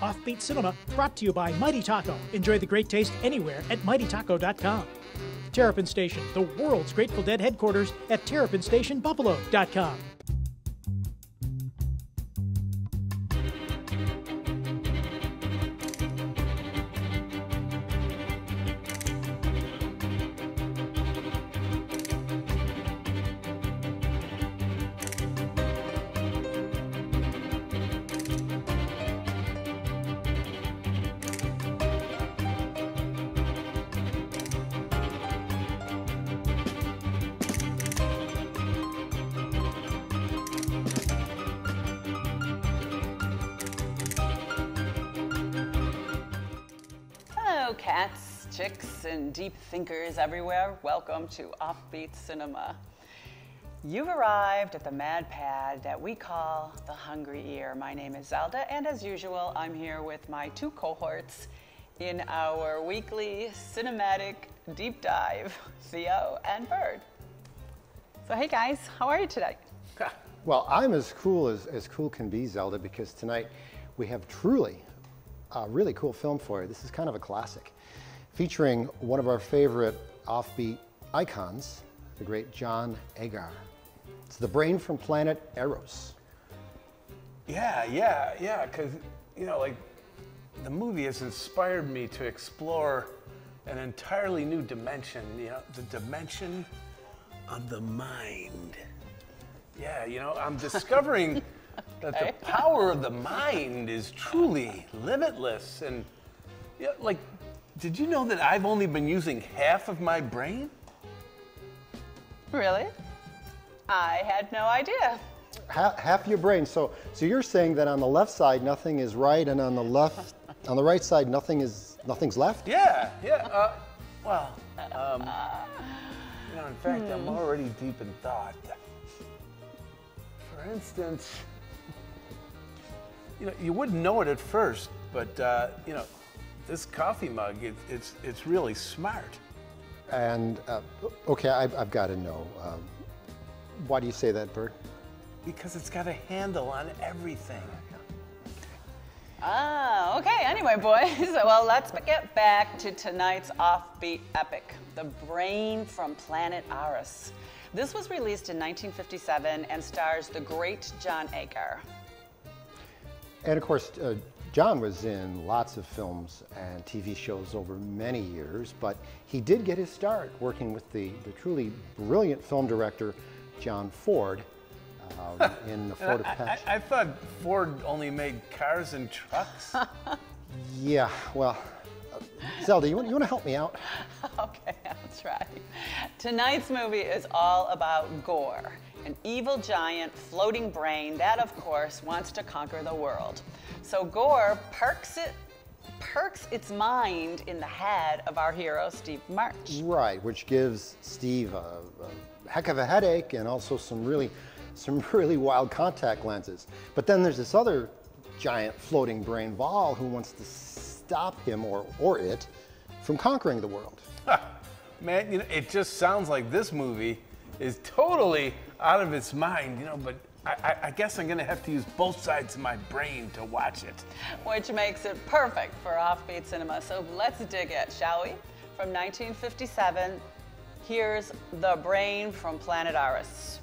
Offbeat Cinema, brought to you by Mighty Taco. Enjoy the great taste anywhere at mightytaco.com. Terrapin Station, the world's Grateful Dead headquarters at terrapinstationbuffalo.com. deep thinkers everywhere. Welcome to Offbeat Cinema. You've arrived at the mad pad that we call the Hungry Ear. My name is Zelda, and as usual, I'm here with my two cohorts in our weekly cinematic deep dive, Theo and Bird. So, hey guys, how are you today? Well, I'm as cool as, as cool can be, Zelda, because tonight we have truly a really cool film for you. This is kind of a classic, featuring one of our favorite offbeat icons, the great John Agar. It's the brain from planet Arous. Yeah, yeah, yeah, because, you know, like, the movie has inspired me to explore an entirely new dimension, you know, the dimension of the mind. Yeah, you know, I'm discovering that the power of the mind is truly limitless. And, yeah, like, did you know that I've only been using half of my brain? Really? I had no idea. Ha- half your brain. So, so you're saying that on the left side nothing is right, and on the left, on the right side nothing is nothing's left. Yeah, yeah. Uh, well, um, you know, in fact, I'm already deep in thought. For instance, you know, you wouldn't know it at first, but uh, you know, this coffee mug, it, it's it's really smart. And uh, okay, I've, I've got to know. Um, why do you say that, Bird? Because it's got a handle on everything. Ah, okay. Anyway, boys, well, let's get back to tonight's offbeat epic, The Brain from Planet Arous. This was released in 1957 and stars the great John Agar. And of course, uh, John was in lots of films and TV shows over many years, but he did get his start working with the, the truly brilliant film director, John Ford, um, in the Ford I, Apache. I, I thought Ford only made cars and trucks. Yeah, well, uh, Zelda, you want, you want to help me out? Okay, I'll try. Tonight's movie is all about Gor, an evil giant floating brain that, of course, wants to conquer the world. So Gor perks it, perks its mind in the head of our hero Steve March. Right, which gives Steve a, a heck of a headache and also some really, some really wild contact lenses. But then there's this other giant floating brain Val who wants to stop him or, or it from conquering the world. Man, you know, it just sounds like this movie is totally out of its mind, you know, but I, I, guess I'm gonna have to use both sides of my brain to watch it. which makes it perfect for offbeat cinema. So let's dig it, shall we? From 1957, here's The Brain from Planet Arous.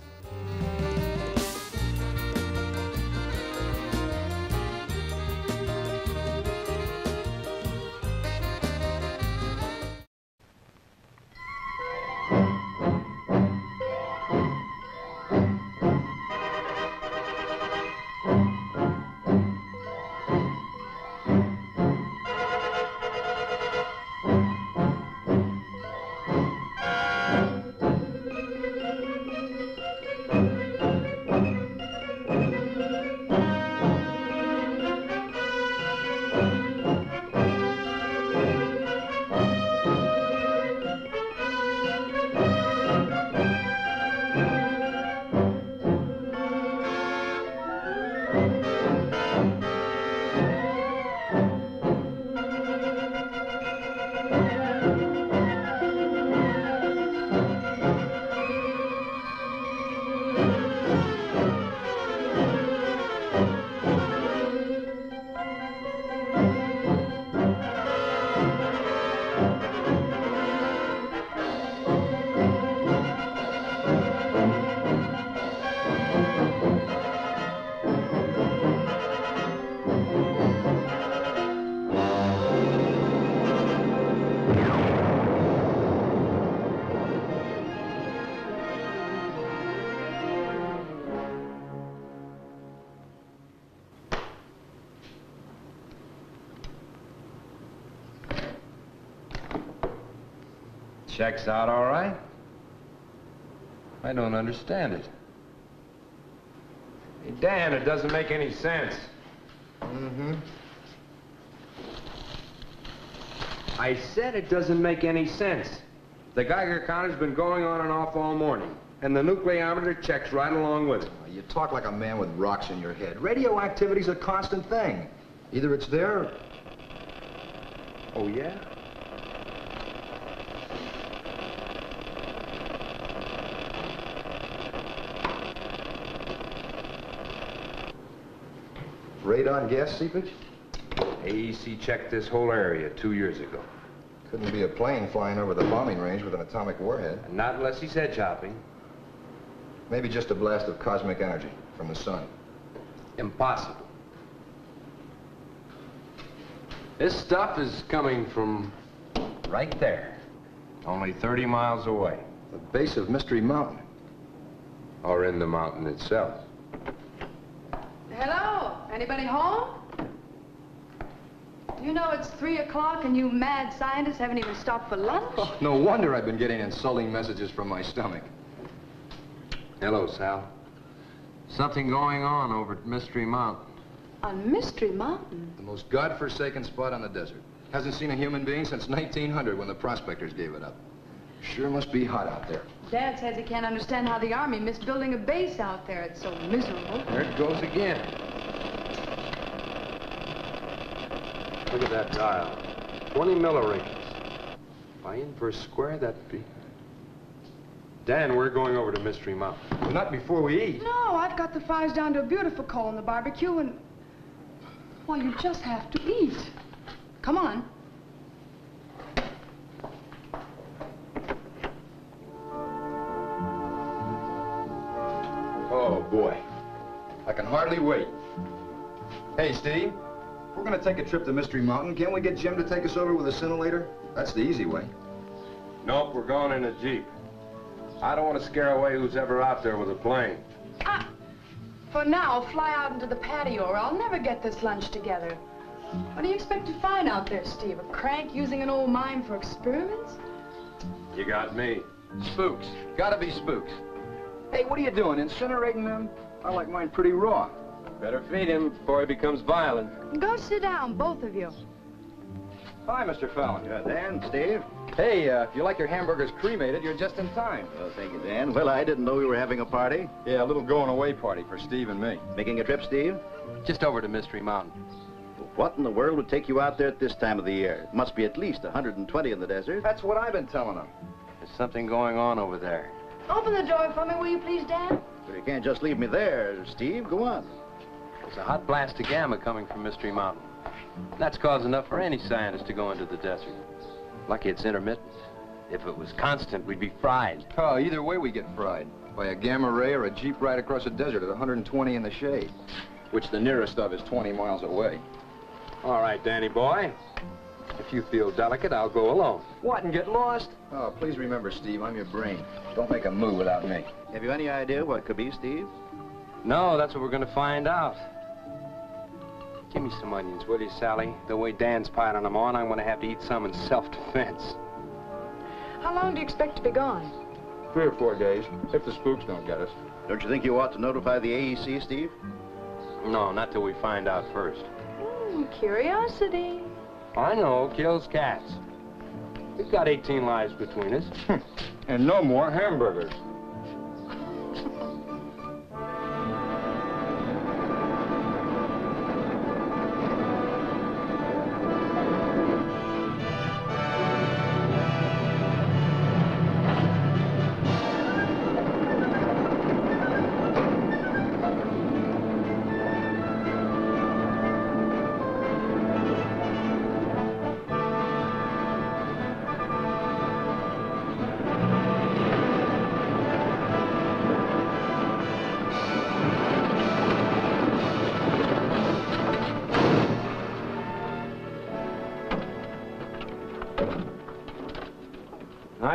Checks out all right. I don't understand it. Hey, Dan, it doesn't make any sense. Mm-hmm. I said it doesn't make any sense. The Geiger counter's been going on and off all morning, and the nucleometer checks right along with it. You talk like a man with rocks in your head. Radioactivity's a constant thing. Either it's there or... Oh, yeah? Radon gas seepage? AEC checked this whole area two years ago. Couldn't be a plane flying over the bombing range with an atomic warhead. Not unless he's hedge hopping. Maybe just a blast of cosmic energy from the sun. Impossible. This stuff is coming from right there, only 30 miles away. The base of Mystery Mountain. Or in the mountain itself. Hello? Anybody home? You know it's three o'clock and you mad scientists haven't even stopped for lunch? Oh, no wonder I've been getting insulting messages from my stomach. Hello, Sal. Something going on over at Mystery Mountain. On Mystery Mountain? The most godforsaken spot on the desert. Hasn't seen a human being since 1900 when the prospectors gave it up. Sure must be hot out there. Dad says he can't understand how the Army missed building a base out there. It's so miserable. There it goes again. Look at that dial. 20 milliradians. By inverse square, that'd be... Dan, we're going over to Mystery Mountain. Not before we eat. No, I've got the fires down to a beautiful coal in the barbecue and... Well, you just have to eat. Come on. Oh, boy. I can hardly wait. Hey, Steve. If we're gonna take a trip to Mystery Mountain, can't we get Jim to take us over with a scintillator? That's the easy way. Nope, we're going in a Jeep. I don't want to scare away who's ever out there with a plane. Ah, for now, fly out into the patio or I'll never get this lunch together. What do you expect to find out there, Steve? A crank using an old mine for experiments? You got me. Spooks. Gotta be spooks. Hey, what are you doing, incinerating them? I like mine pretty raw. Better feed him before he becomes violent. Go sit down, both of you. Hi, Mr. Fallon. Yeah, Dan, Steve. Hey, uh, if you like your hamburgers cremated, you're just in time. Oh, thank you, Dan. Well, I didn't know we were having a party. Yeah, a little going-away party for Steve and me. Making a trip, Steve? Just over to Mystery Mountain. What in the world would take you out there at this time of the year? It must be at least 120 in the desert. That's what I've been telling them. There's something going on over there. Open the door for me, will you please, Dan? Well, you can't just leave me there, Steve. Go on. There's a hot blast of gamma coming from Mystery Mountain. That's cause enough for any scientist to go into the desert. Lucky it's intermittent. If it was constant, we'd be fried. Oh, either way we get fried. By a gamma ray or a jeep ride across a desert at 120 in the shade. Which the nearest of is 20 miles away. All right, Danny boy. If you feel delicate, I'll go alone. What, and get lost? Oh, please remember, Steve, I'm your brain. Don't make a move without me. Have you any idea what it could be, Steve? No, that's what we're gonna find out. Give me some onions, will you, Sally? The way Dan's piling them on, I'm gonna have to eat some in self-defense. How long do you expect to be gone? Three or four days, if the spooks don't get us. Don't you think you ought to notify the AEC, Steve? No, not till we find out first. Hmm, curiosity. I know, kills cats. We've got 18 lives between us. And no more hamburgers.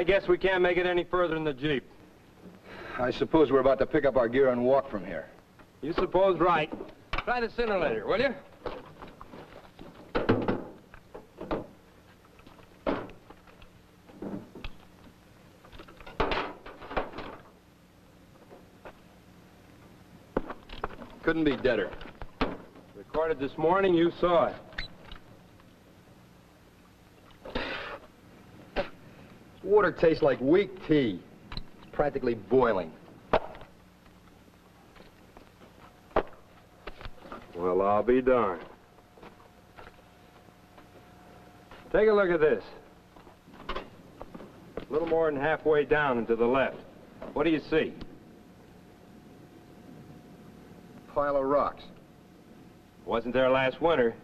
I guess we can't make it any further in the Jeep. I suppose we're about to pick up our gear and walk from here. You suppose right. Try the scintillator, will you? Couldn't be deader. Recorded this morning, you saw it. Water tastes like weak tea. It's practically boiling. Well, I'll be darned. Take a look at this. A little more than halfway down and to the left. What do you see? Pile of rocks. Wasn't there last winter.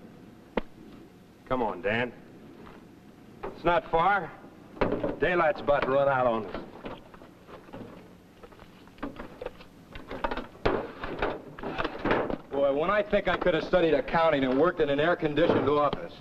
Come on, Dan. It's not far. Daylight's about to run out on us. Boy, when I think I could have studied accounting and worked in an air-conditioned office.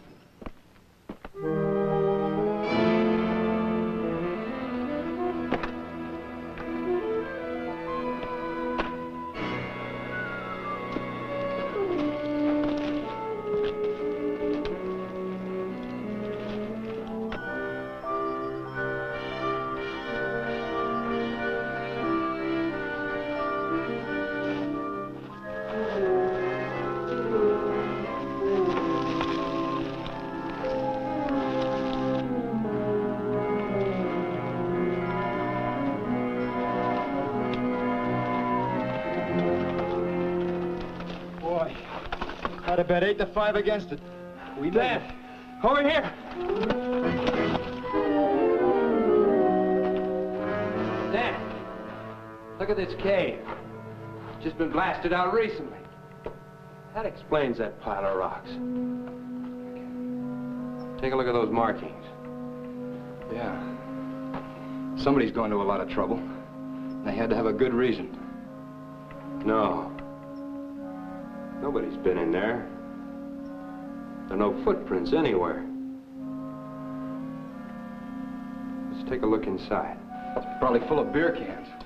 I'd have bet eight to five against it. We made it. Over here. Dan, look at this cave. Just been blasted out recently. That explains that pile of rocks. Take a look at those markings. Yeah. Somebody's gone to a lot of trouble. They had to have a good reason. No. Nobody's been in there. There are no footprints anywhere. Let's take a look inside. It's probably full of beer cans.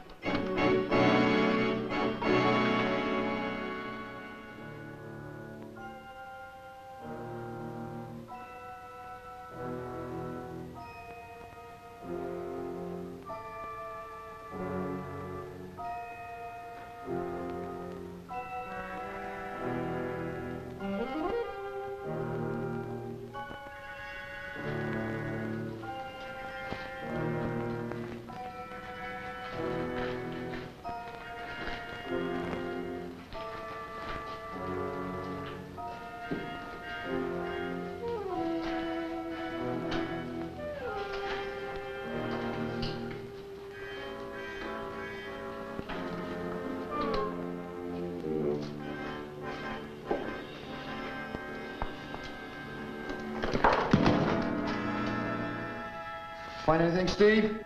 Find anything, Steve?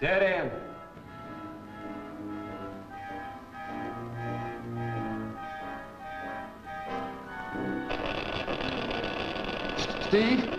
Dead end. Steve?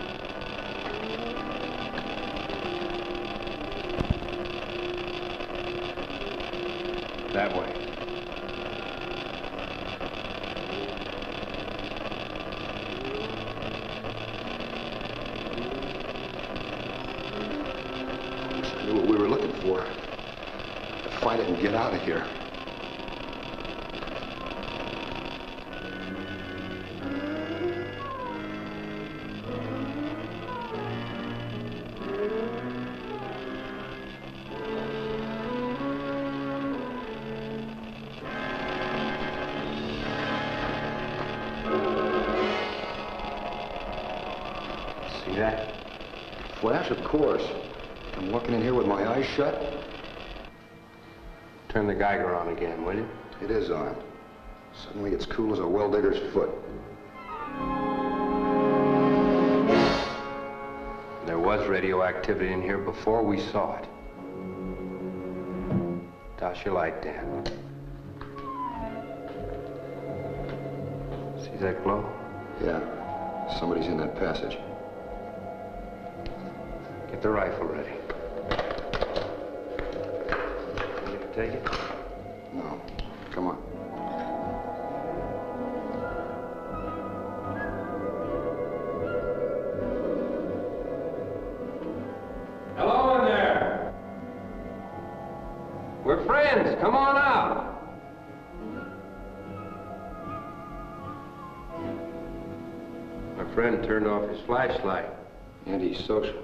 We saw it. Toss your light, Dan. See that glow? Yeah. Somebody's in that passage. Get the rifle flashlight. Antisocial.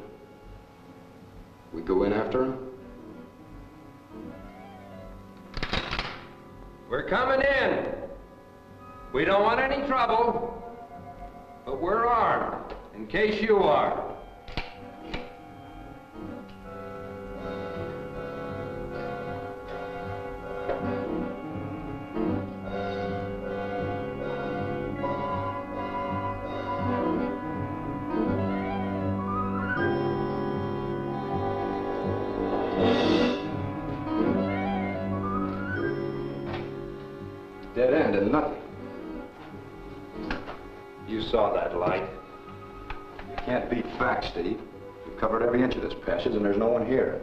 Dead end and nothing. You saw that light. You can't beat facts, Steve. We've covered every inch of this passage and there's no one here.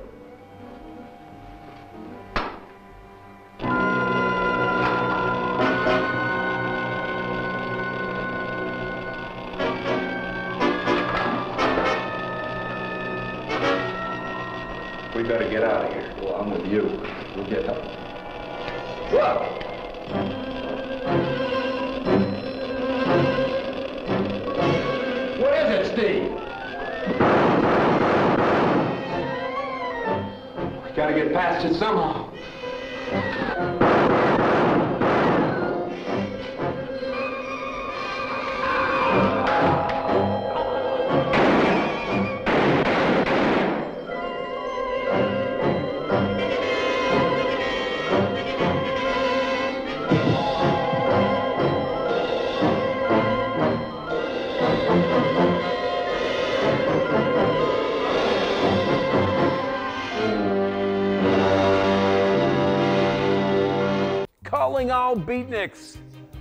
Beatniks.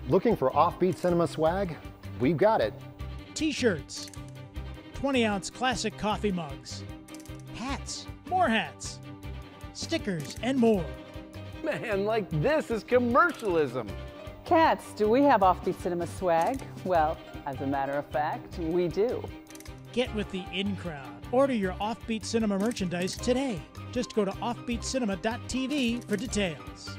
Looking for offbeat cinema swag? We've got it. T shirts, 20 ounce classic coffee mugs, hats, more hats, stickers, and more. Man, like this is commercialism. Cats, do we have offbeat cinema swag? Well, as a matter of fact, we do. Get with the in crowd. Order your Offbeat Cinema merchandise today. Just go to offbeatcinema.tv for details.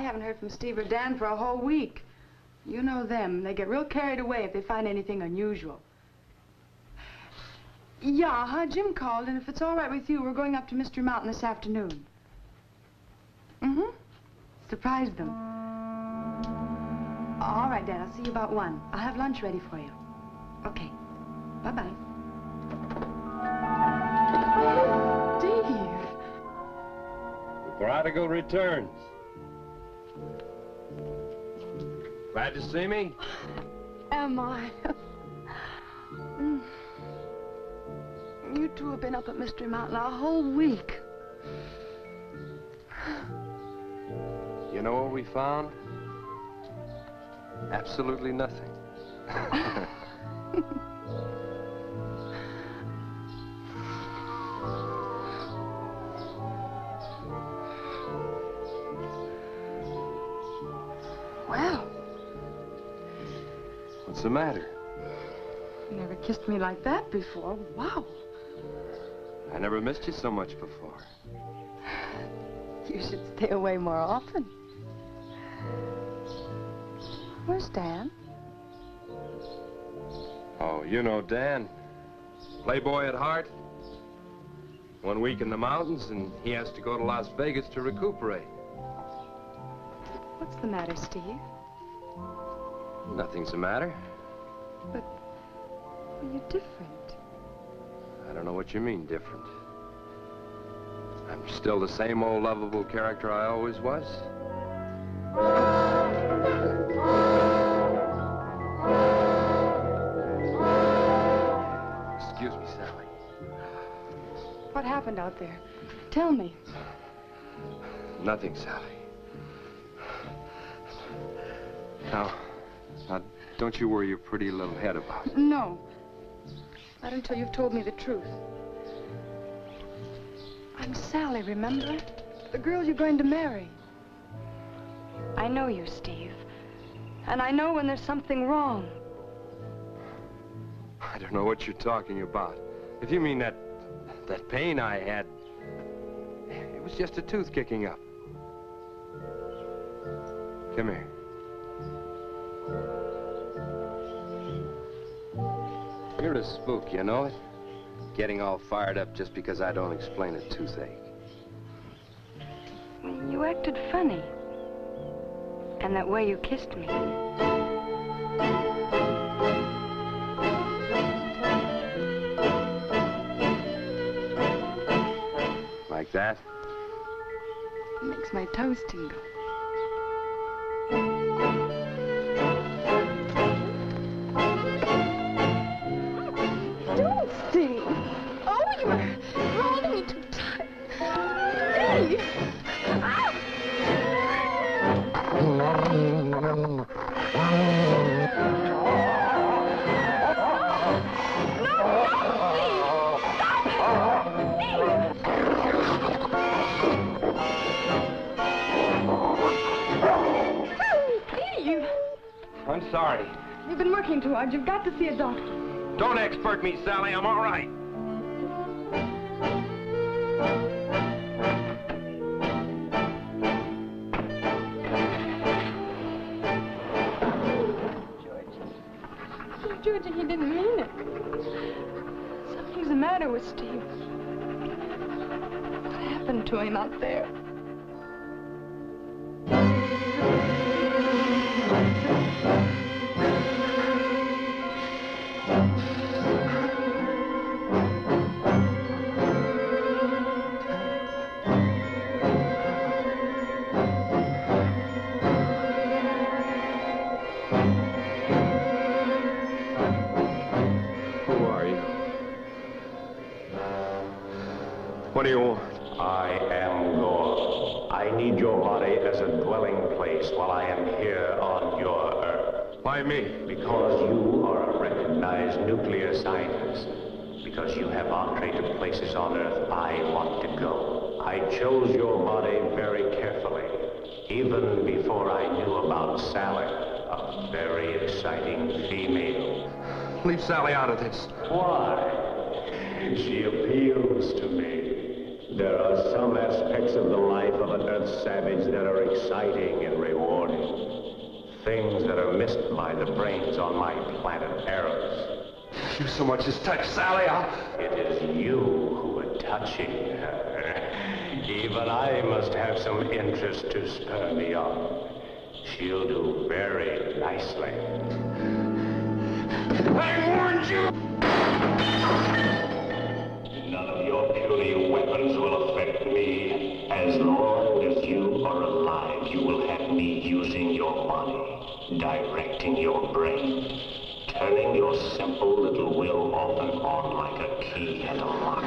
Haven't heard from Steve or Dan for a whole week. You know them. They get real carried away if they find anything unusual. Yeah, huh? Jim called, and if it's all right with you, we're going up to Mystery Mountain this afternoon. Mm-hmm. Surprise them. All right, Dad. I'll see you about one. I'll have lunch ready for you. Okay. Bye-bye. Steve. Prodigal returns. Glad to see me? Am I? Mm. you two have been up at Mystery Mountain a whole week. You know what we found? Absolutely nothing. What's the matter? you never kissed me like that before. Wow. I never missed you so much before. You should stay away more often. Where's Dan? Oh, you know Dan. Playboy at heart. One week in the mountains, and he has to go to Las Vegas to recuperate. What's the matter, Steve? Nothing's the matter. But well, you're different. I don't know what you mean, different. I'm still the same old lovable character I always was. Excuse me, Sally. What happened out there? Tell me. Nothing, Sally. Now, now, don't you worry your pretty little head about it. No. Not until you've told me the truth. I'm Sally, remember? The girl you're going to marry. I know you, Steve. And I know when there's something wrong. I don't know what you're talking about. If you mean that, that pain I had, it was just a tooth kicking up. Come here. You're a spook, you know it? Getting all fired up just because I don't explain a toothache. You acted funny. And that way you kissed me. Like that? It makes my toes tingle. I'm sorry. you've been working too hard. You've got to see a doctor. Don't expert me, Sally. I'm all right. Sally out of this. Why? She appeals to me. There are some aspects of the life of an Earth savage that are exciting and rewarding. Things that are missed by the brains on my planet Arous. You so much as touch Sally, I'll... It is you who are touching her. Even I must have some interest to spur me on. She'll do very nicely. I warned you! None of your puny weapons will affect me. As long as you are alive, you will have me using your body, directing your brain, turning your simple little will off and on like a key and a lock.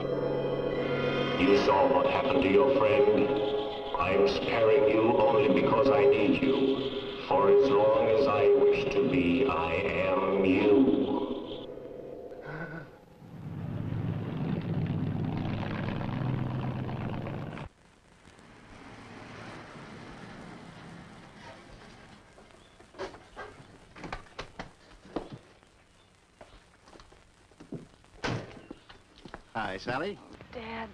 You saw what happened to your friend. I'm sparing you only because I need you. For as long as I wish to be, I am you. Hi, Sally. Dad.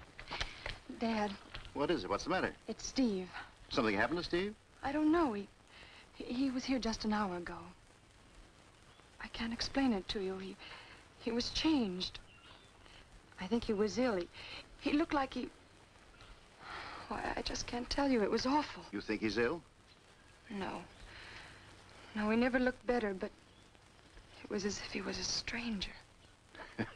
Dad, What is it? What's the matter? it's Steve. Something happened to Steve? I don't know. He, he, he was here just an hour ago. I can't explain it to you. He, he was changed. I think he was ill. He, he looked like he... Why, I just can't tell you. It was awful. You think he's ill? No. No, he never looked better, but it was as if he was a stranger.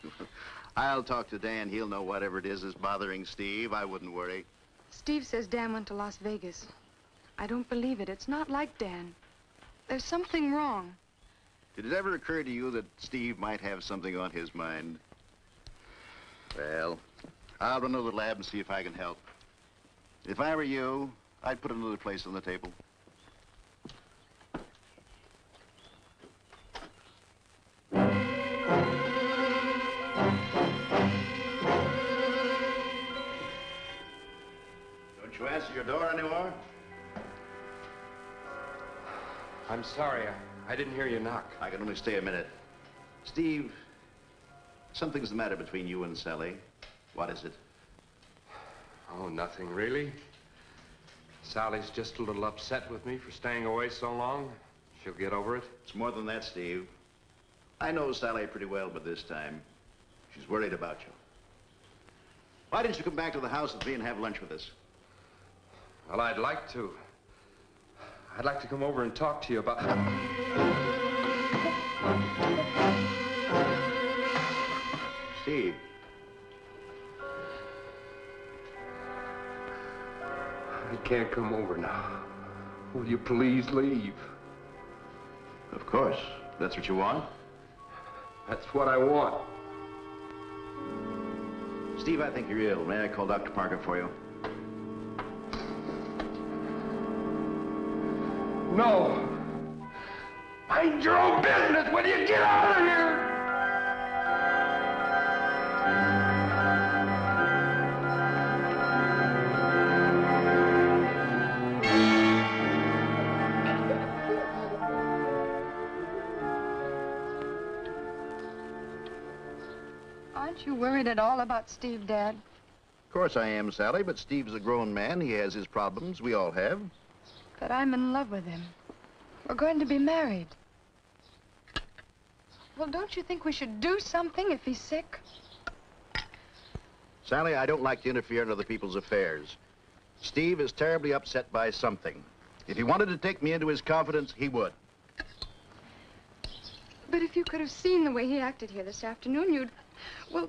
I'll talk to Dan. He'll know whatever it is is bothering Steve. I wouldn't worry. Steve says Dan went to Las Vegas. I don't believe it. It's not like Dan. There's something wrong. Did it ever occur to you that Steve might have something on his mind? Well, I'll run over to the lab and see if I can help. If I were you, I'd put another place on the table. Don't you answer your door anymore? I'm sorry. I, I didn't hear you knock. I can only stay a minute. Steve, something's the matter between you and Sally. What is it? Oh, nothing really. Sally's just a little upset with me for staying away so long. She'll get over it. It's more than that, Steve. I know Sally pretty well, but this time, she's worried about you. Why didn't you come back to the house with me and have lunch with us? Well, I'd like to. I'd like to come over and talk to you about... Steve. I can't come over now. Will you please leave? Of course. That's what you want? That's what I want. Steve, I think you're ill. May I call Dr. Parker for you? No. Mind your own business when you get out of here. Aren't you worried at all about Steve, Dad? Of course I am, Sally, but Steve's a grown man. He has his problems. We all have. That I'm in love with him. We're going to be married. Well, don't you think we should do something if he's sick? Sally, I don't like to interfere in other people's affairs. Steve is terribly upset by something. If he wanted to take me into his confidence, he would. But if you could have seen the way he acted here this afternoon, you'd... Well...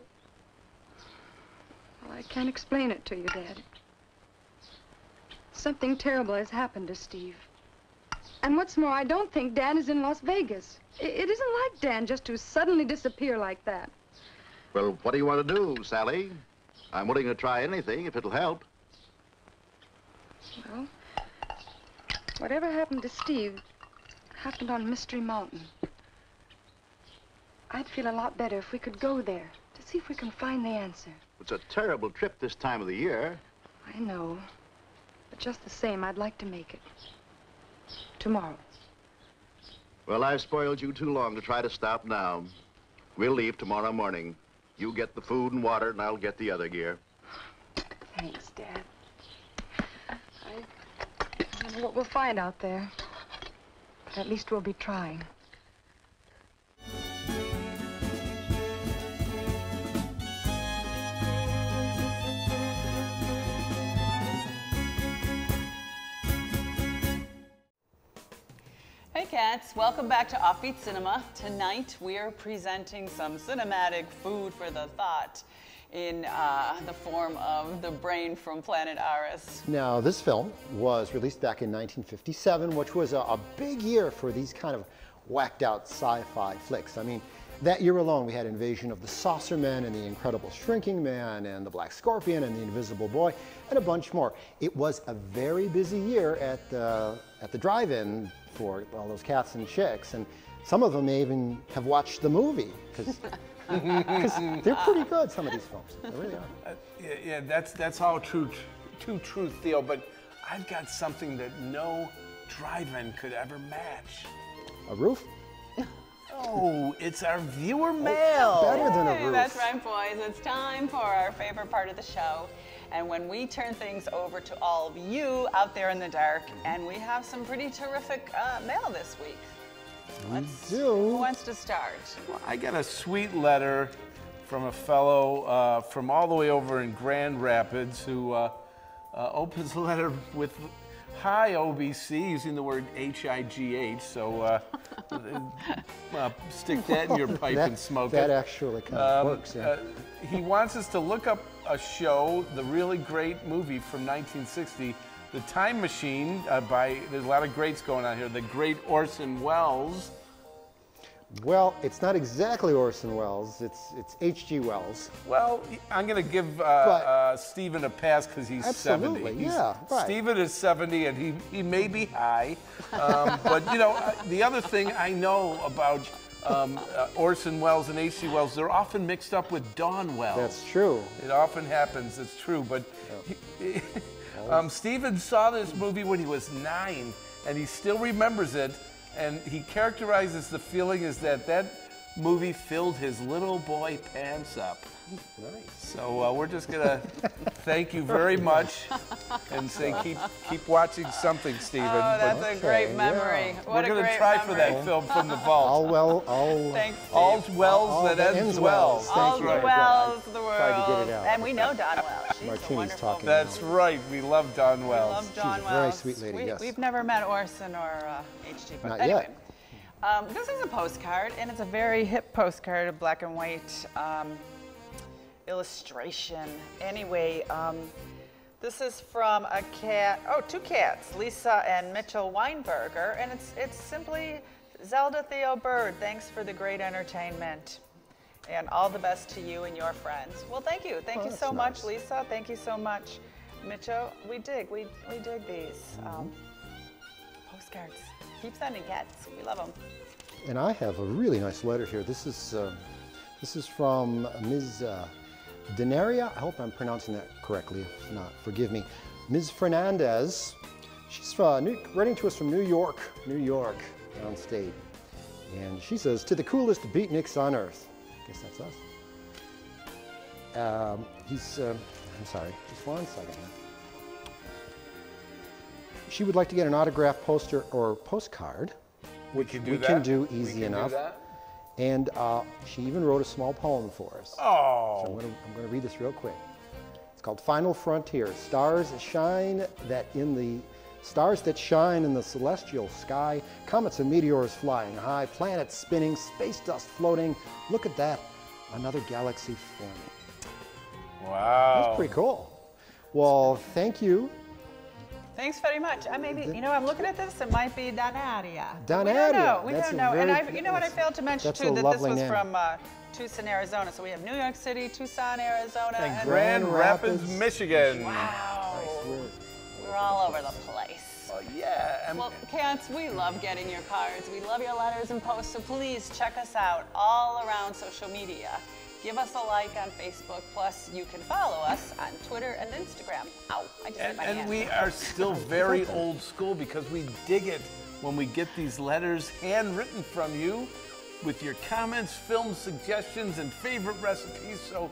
Well, I can't explain it to you, Dad. Something terrible has happened to Steve. And what's more, I don't think Dan is in Las Vegas. It isn't like Dan just to suddenly disappear like that. Well, what do you want to do, Sally? I'm willing to try anything if it'll help. Well, whatever happened to Steve happened on Mystery Mountain. I'd feel a lot better if we could go there to see if we can find the answer. It's a terrible trip this time of the year. I know. Just the same, I'd like to make it. Tomorrow. Well, I've spoiled you too long to try to stop now. We'll leave tomorrow morning. You get the food and water, and I'll get the other gear. Thanks, Dad. I don't know what we'll find out there. But at least we'll be trying. Cats, welcome back to Offbeat Cinema. Tonight we are presenting some cinematic food for the thought in uh, the form of The Brain from Planet Arous. Now, this film was released back in 1957, which was a, a big year for these kind of whacked out sci-fi flicks. I mean, that year alone, we had Invasion of the Saucer Men and the Incredible Shrinking Man and the Black Scorpion and the Invisible Boy and a bunch more. It was a very busy year at the, at the drive-in for all those cats and chicks, and some of them may even have watched the movie because they're pretty good. Some of these films, they really are. Uh, yeah, yeah, that's that's all true, true true, Theo. But I've got something that no drive-in could ever match. A roof? Oh, it's our viewer mail. Better than a roof. That's right, boys. It's time for our favorite part of the show. And when we turn things over to all of you out there in the dark, and we have some pretty terrific uh, mail this week. Let's, do. Who wants to start? I got a sweet letter from a fellow uh, from all the way over in Grand Rapids who uh, uh, opens the letter with Hi OBC using the word H-I-G-H. So uh, uh, stick that in your pipe That- and smoke that it. That actually kind of Um, works, yeah. uh, he wants us to look up a show, the really great movie from 1960, The Time Machine. Uh, by there's a lot of greats going on here. The great Orson Welles. Well, it's not exactly Orson Welles. It's it's H.G. Wells. Well, I'm going to give uh, uh, Stephen a pass because he's Absolutely, 70. He's- yeah, right. Stephen is 70 and he, he may be high. Um, but, you know, uh, the other thing I know about um, uh, Orson Welles and H.G. Wells, they're often mixed up with Dawn Wells. That's true. It often happens, it's true. But he, um, Stephen saw this movie when he was nine and he still remembers it. and he characterizes the feeling as that that movie filled his little boy pants up. Nice. So uh, we're just gonna thank you very much and say keep keep watching something, Stephen. Oh, that's But a great Okay, memory. yeah. What we're a gonna great try for that film from the vault. All well, all. Thanks, Steve. All's wells All that that ends ends well. wells. Thank All you. the Right, Wells of the world. tried to get it out. And we know Dawn Wells. She's a Martini's wonderful talking. That's right. We love Dawn We Wells. love John She's a very Wells. sweet lady, We, yes. We've never met Orson or uh, H.G. But Not anyway, yet. Um, this is a postcard, and it's a very hip postcard, a black and white um, illustration. Anyway, um, this is from a cat, oh, two cats, Lisa and Mitchell Weinberger, and it's, it's simply Zelda Theo Bird, thanks for the great entertainment. And all the best to you and your friends. Well, thank you. Thank Oh, you so much. Lisa. Thank you so much, Mitchell. We dig. We, we dig these Mm-hmm. um, postcards. Keep sending cats. We love them. And I have a really nice letter here. This is uh, this is from Ms. Uh, Denaria. I hope I'm pronouncing that correctly. If not, forgive me. Ms. Fernandez. She's uh, new, writing to us from New York, New York, downstate. And she says, "To the coolest beatniks on earth." I guess that's us. Um, he's. Uh, I'm sorry. Just one second. She would like to get an autograph poster or postcard We can do we can do We easy can do enough. that. And uh, she even wrote a small poem for us. Oh. So I'm going to read this real quick. It's called Final Frontier. Stars shine that in the stars that shine in the celestial sky, comets and meteors flying high, planets spinning, space dust floating. Look at that, another galaxy forming. Wow. That's pretty cool. Well, thank you. Thanks very much. I maybe, you know, I'm looking at this. It might be Donaria. Donaria. We don't know. We That's don't a know. and I, you know what I failed to mention too that this was name. from uh, Tucson, Arizona. So we have New York City, Tucson, Arizona, And Grand, Grand Rapids, Rapids. Michigan. wow, We're- we're all over the place. Oh, yeah. and- Well, cats, we love getting your cards. We love your letters and posts. So please check us out all around social media. Give us a like on Facebook. Plus, you can follow us on Twitter and Instagram. Ow, I just hit And, my and hand. we are still very old school because we dig it when we get these letters handwritten from you with your comments, film suggestions, and favorite recipes. So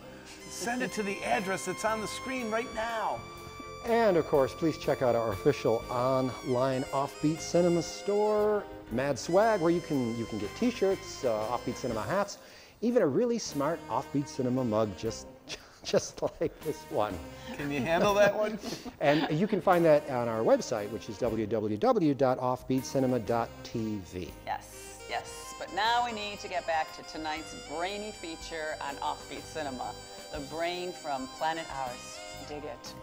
send it to the address that's on the screen right now. And of course, please check out our official online Offbeat Cinema store, Mad Swag, where you can you can get T-shirts, uh, Offbeat Cinema hats, even a really smart Offbeat Cinema mug, just just like this one. Can you handle that one? And you can find that on our website, which is www.offbeatcinema.tv. Yes, yes. But now we need to get back to tonight's brainy feature on Offbeat Cinema The Brain from Planet Arous. Dig it.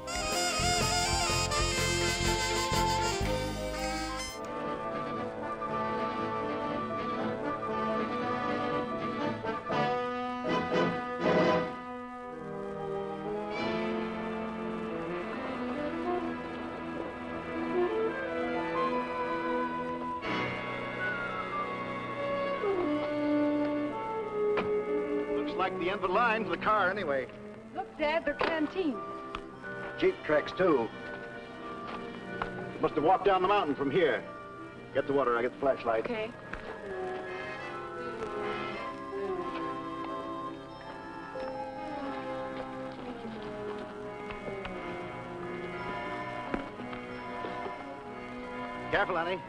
Like the end of the line to the car anyway. Look, Dad, they're canteens. Jeep tracks too. Must have walked down the mountain from here. Get the water, I get the flashlight. Okay. Careful, honey.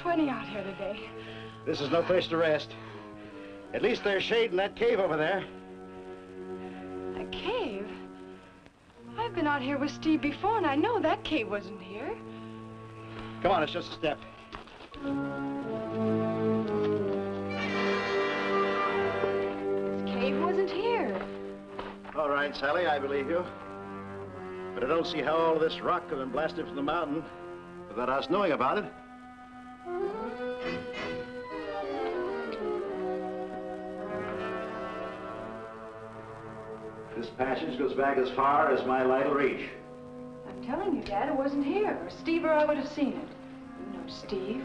20 out here today. This is no place to rest. At least there's shade in that cave over there. A cave? I've been out here with Steve before, and I know that cave wasn't here. Come on, it's just a step. This cave wasn't here. All right, Sally, I believe you. But I don't see how all this rock could have been blasted from the mountain without us knowing about it. Passage goes back as far as my light will reach. I'm telling you, Dad, it wasn't here. Or Steve or I would have seen it. You know Steve.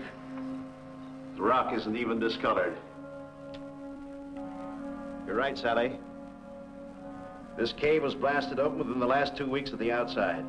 The rock isn't even discolored. You're right, Sally. This cave was blasted open within the last two weeks at the outside.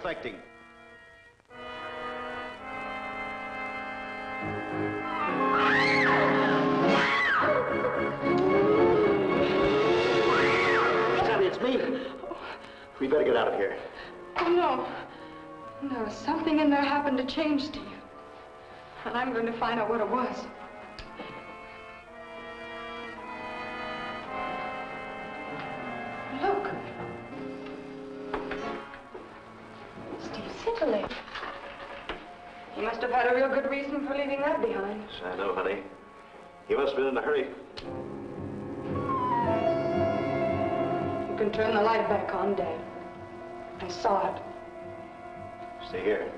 Reflecting. It's me. We better get out of here. Oh, no. Was something in there happened to change Steve. And I'm going to find out what it was. He must have had a real good reason for leaving that behind. Yes, I know, honey. He must have been in a hurry. You can turn the light back on, Dad. I saw it. Stay here.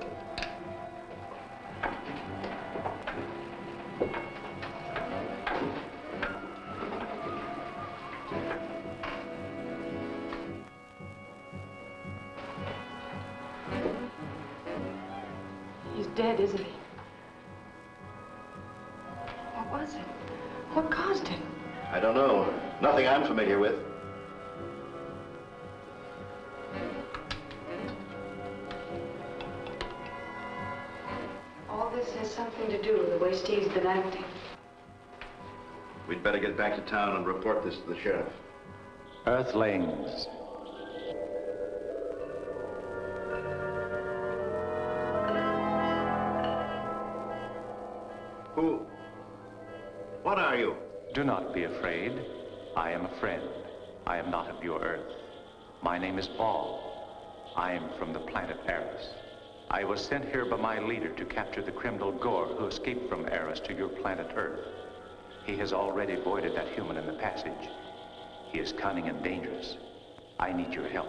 Report this to the sheriff. Earthlings. Who? What are you? Do not be afraid. I am a friend. I am not of your earth. My name is Vol. I am from the planet Arous. I was sent here by my leader to capture the criminal Gor who escaped from Arous to your planet Earth. He has already avoided that human in the passage. He is cunning and dangerous. I need your help.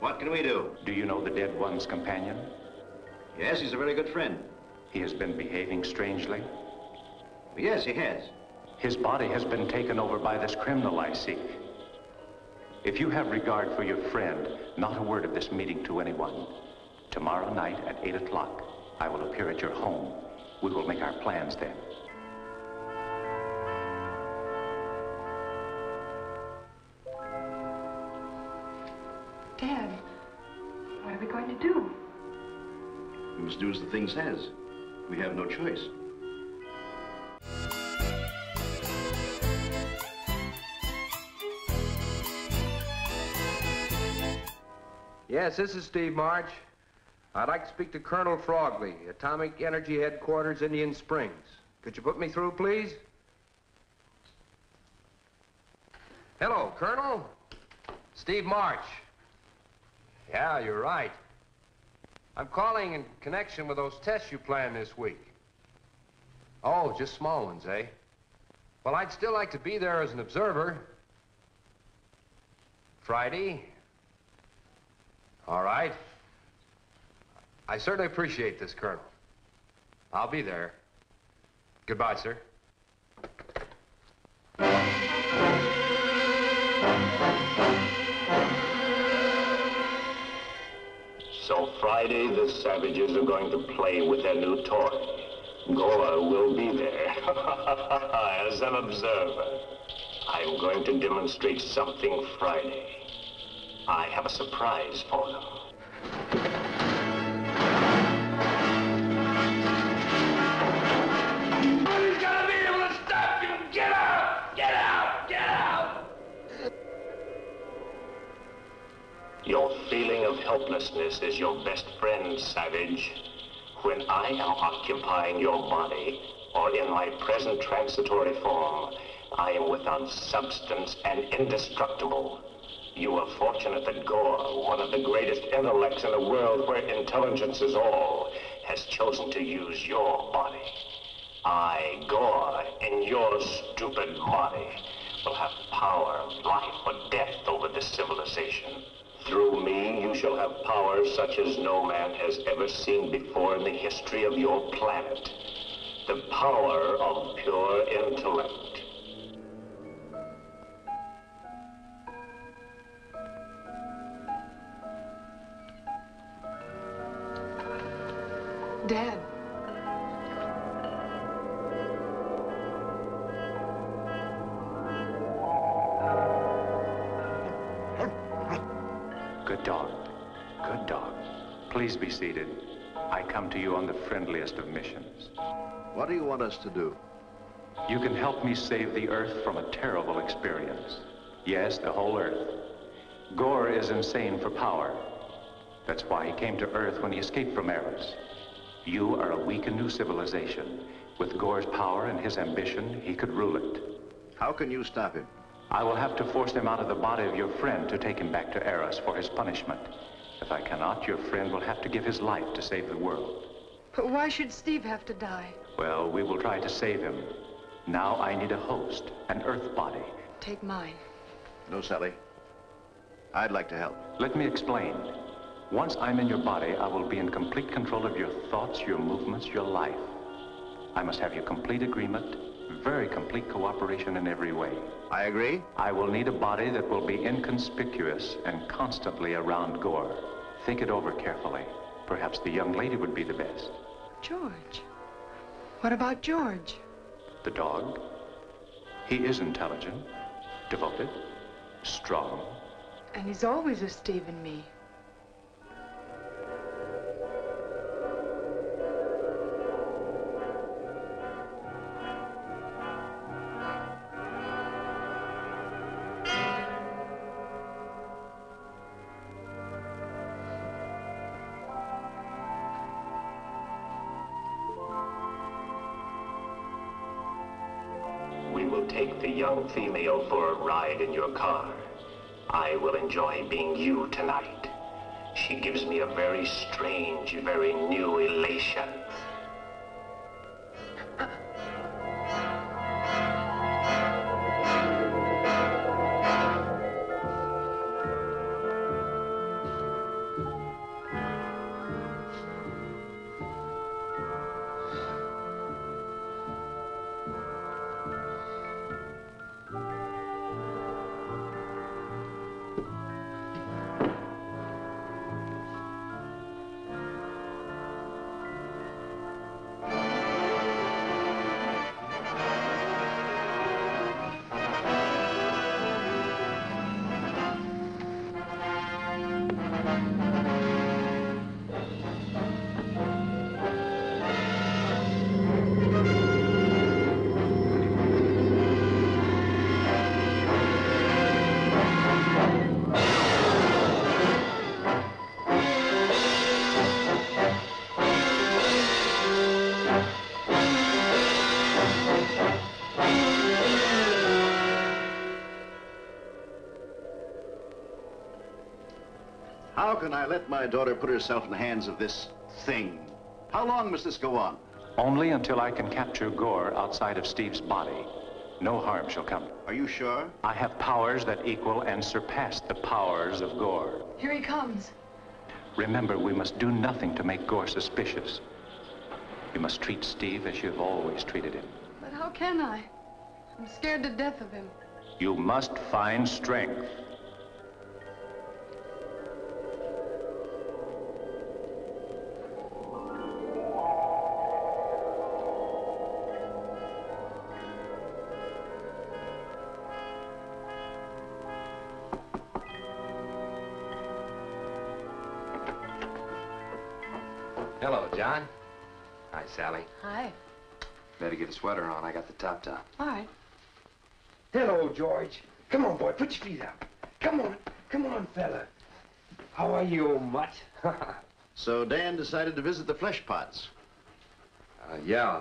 What can we do? Do you know the dead one's companion? Yes, he's a very good friend. He has been behaving strangely. Yes, he has. His body has been taken over by this criminal I seek. If you have regard for your friend, not a word of this meeting to anyone. Tomorrow night at 8 o'clock, I will appear at your home. We will make our plans then. Dad, what are we going to do? We must do as the thing says. We have no choice. Yes, this is Steve March. I'd like to speak to Colonel Frogley, Atomic Energy Headquarters, Indian Springs. Could you put me through, please? Hello, Colonel. Steve March. Yeah, you're right. I'm calling in connection with those tests you planned this week. Oh, just small ones, eh? Well, I'd still like to be there as an observer. Friday? All right. I certainly appreciate this, Colonel. I'll be there. Goodbye, sir. So Friday, the savages are going to play with their new toy. Gora will be there as an observer. I'm going to demonstrate something Friday. I have a surprise for them. Helplessness is your best friend, Savage. When I am occupying your body, or in my present transitory form, I am without substance and indestructible. You are fortunate that Gor, one of the greatest intellects in a world where intelligence is all, has chosen to use your body. I, Gor, in your stupid body, will have power, of life, or death over this civilization. Through me, you shall have power such as no man has ever seen before in the history of your planet. The power of pure intellect. Dad. Please be seated. I come to you on the friendliest of missions. What do you want us to do? You can help me save the Earth from a terrible experience. Yes, the whole Earth. Gor is insane for power. That's why he came to Earth when he escaped from Arous. You are a weak and new civilization. With Gor's power and his ambition, he could rule it. How can you stop him? I will have to force him out of the body of your friend to take him back to Arous for his punishment. If I cannot, your friend will have to give his life to save the world. But why should Steve have to die? Well, we will try to save him. Now I need a host, an Earth body. Take mine. No, Sally. I'd like to help. Let me explain. Once I'm in your body, I will be in complete control of your thoughts, your movements, your life. I must have your complete agreement, very complete cooperation in every way. I agree. I will need a body that will be inconspicuous and constantly around Gor. Think it over carefully. Perhaps the young lady would be the best. George. What about George? The dog. He is intelligent, devoted, strong. And he's always with Steve and me. Female for a ride in your car. I will enjoy being you tonight. She gives me a very strange, very new elation. Can I let my daughter put herself in the hands of this thing? How long must this go on? Only until I can capture Gor outside of Steve's body. No harm shall come. Are you sure? I have powers that equal and surpass the powers of Gor. Here he comes. Remember, we must do nothing to make Gor suspicious. You must treat Steve as you've always treated him. But how can I? I'm scared to death of him. You must find strength. John. Hi, Sally. Hi. Better get a sweater on. I got the top down. All right. Hello, George. Come on, boy, put your feet up. Come on, come on, fella. How are you, old mutt? So Dan decided to visit the flesh pots. Uh, yeah.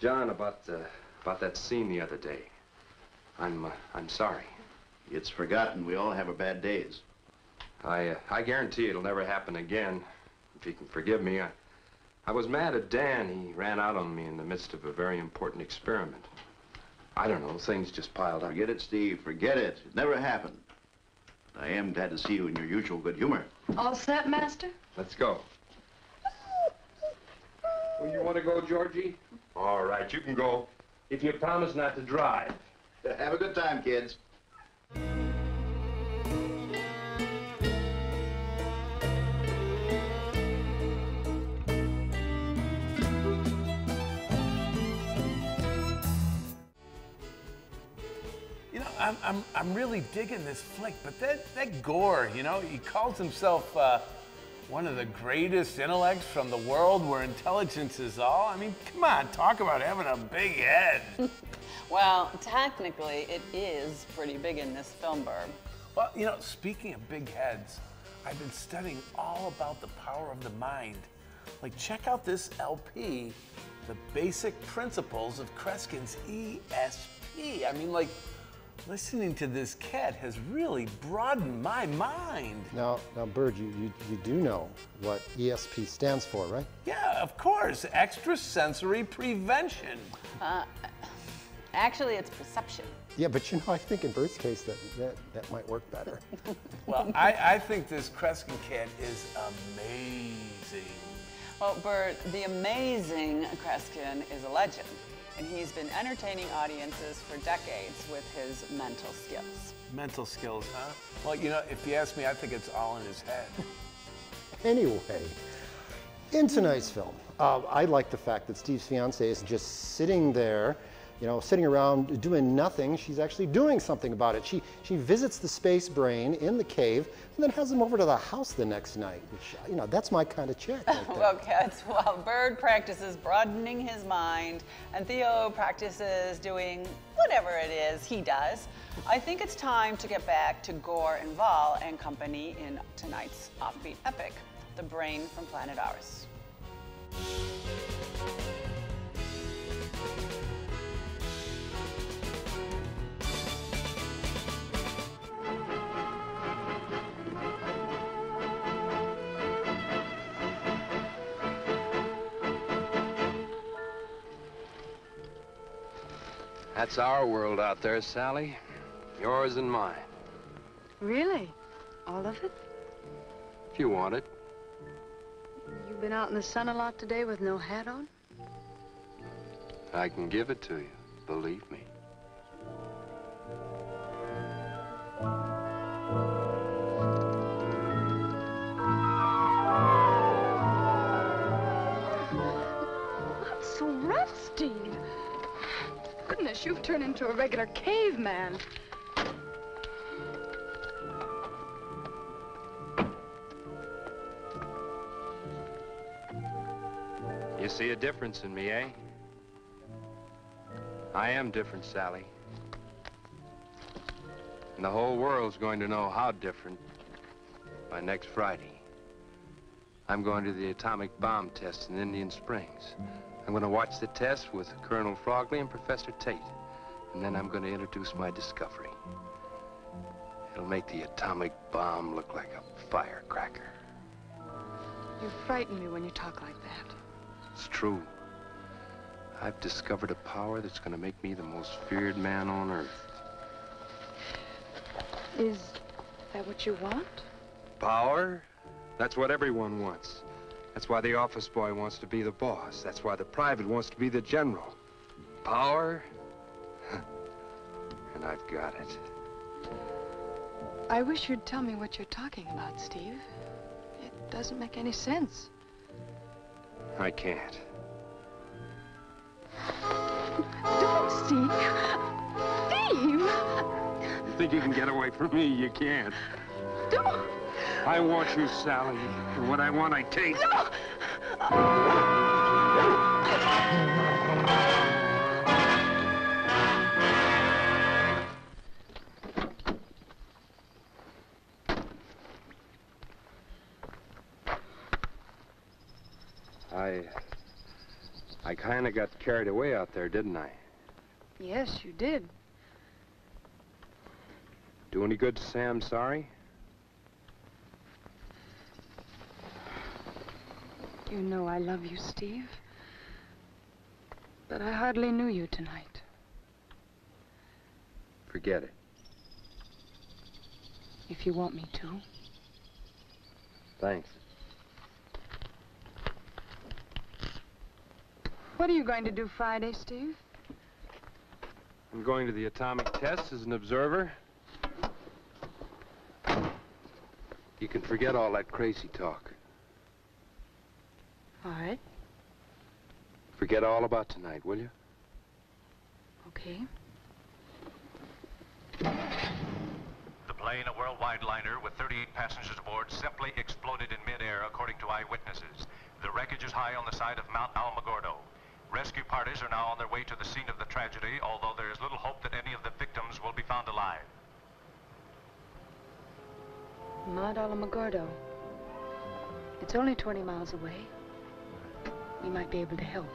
John, about, uh, about that scene the other day. I'm, uh, I'm sorry. It's forgotten. We all have our bad days. I, uh, I guarantee it'll never happen again. If you can forgive me, I, I was mad at Dan. He ran out on me in the midst of a very important experiment. I don't know, things just piled up. Forget it, Steve. Forget it. It never happened. I am glad to see you in your usual good humor. All set, Master? Let's go. Well, you want to go, Georgie? All right, you can go. If you promise not to drive. Have a good time, kids. I'm, I'm, I'm really digging this flick, but that, that Gor, you know, he calls himself uh, one of the greatest intellects from the world where intelligence is all. I mean, come on, talk about having a big head. Well, technically, it is pretty big in this film, Bird. Well, you know, speaking of big heads, I've been studying all about the power of the mind. Like, check out this LP, The Basic Principles of Kreskin's ESP. I mean, like, listening to this cat has really broadened my mind. Now, now, Bird, you, you, you do know what ESP stands for, right? Yeah, of course, extrasensory prevention. Uh, actually, it's perception. Yeah, but you know, I think in Bird's case that that, that might work better. Well, I, I think this Kreskin cat is amazing. Well, Bert, the amazing Kreskin is a legend, and he's been entertaining audiences for decades with his mental skills. Mental skills, huh? Well, you know, if you ask me, I think it's all in his head. Anyway, in tonight's film, uh, I like the fact that Steve's fiance isn't just sitting there, you know, sitting around doing nothing. She's actually doing something about it. She she visits the space brain in the cave and then has him over to the house the next night. Which you know, that's my kind of chick. Right well, cats, while Bird practices broadening his mind and Theo practices doing whatever it is he does, I think it's time to get back to Gor and Vol and company in tonight's offbeat epic, The Brain from Planet Arous. That's our world out there, Sally. Yours and mine. Really? All of it? If you want it. You've been out in the sun a lot today with no hat on? I can give it to you. Believe me. Not so rough, Steve. Goodness, you've turned into a regular caveman. You see a difference in me, eh? I am different, Sally. And the whole world's going to know how different by next Friday. I'm going to the atomic bomb test in Indian Springs. I'm going to watch the test with Colonel Frogley and Professor Tate. And then I'm going to introduce my discovery. It'll make the atomic bomb look like a firecracker. You frighten me when you talk like that. It's true. I've discovered a power that's going to make me the most feared man on earth. Is that what you want? Power? That's what everyone wants. That's why the office boy wants to be the boss. That's why the private wants to be the general. Power? and I've got it. I wish you'd tell me what you're talking about, Steve. It doesn't make any sense. I can't. Don't, Steve. Steve! You think you can get away from me? You can't. Don't. I want you, Sally. And what I want, I take. No! I... I kind of got carried away out there, didn't I? Yes, you did. Do any good to say I'm sorry? You know I love you, Steve. But I hardly knew you tonight. Forget it. If you want me to. Thanks. What are you going to do Friday, Steve? I'm going to the atomic test as an observer. You can forget all that crazy talk. All right. Forget all about tonight, will you? Okay. The plane, a worldwide liner with 38 passengers aboard, simply exploded in midair, according to eyewitnesses. The wreckage is high on the side of Mount Alamogordo. Rescue parties are now on their way to the scene of the tragedy, although there is little hope that any of the victims will be found alive. Mount Alamogordo. It's only 20 miles away. We might be able to help.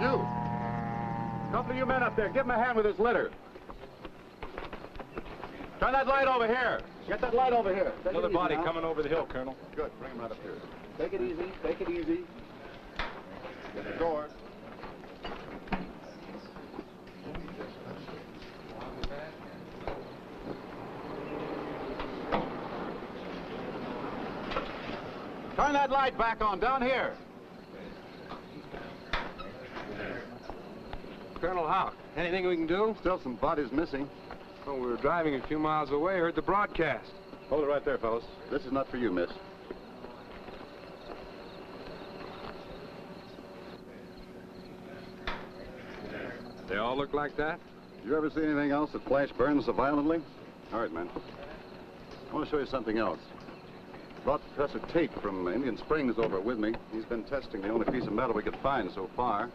You! Couple of you men up there, give him a hand with his litter. Turn that light over here. Get that light over here. Take Another body now. coming over the hill, Colonel. Good, bring him right up here. Take it easy, take it easy. Get the door. Turn that light back on, down here. Colonel Houck, anything we can do? Still some bodies missing. Well, we were driving a few miles away, heard the broadcast. Hold it right there, fellas. This is not for you, miss. They all look like that? Did you ever see anything else that flash burns so violently? All right, man. I want to show you something else. Brought Professor Tate from Indian Springs over with me. He's been testing the only piece of metal we could find so far.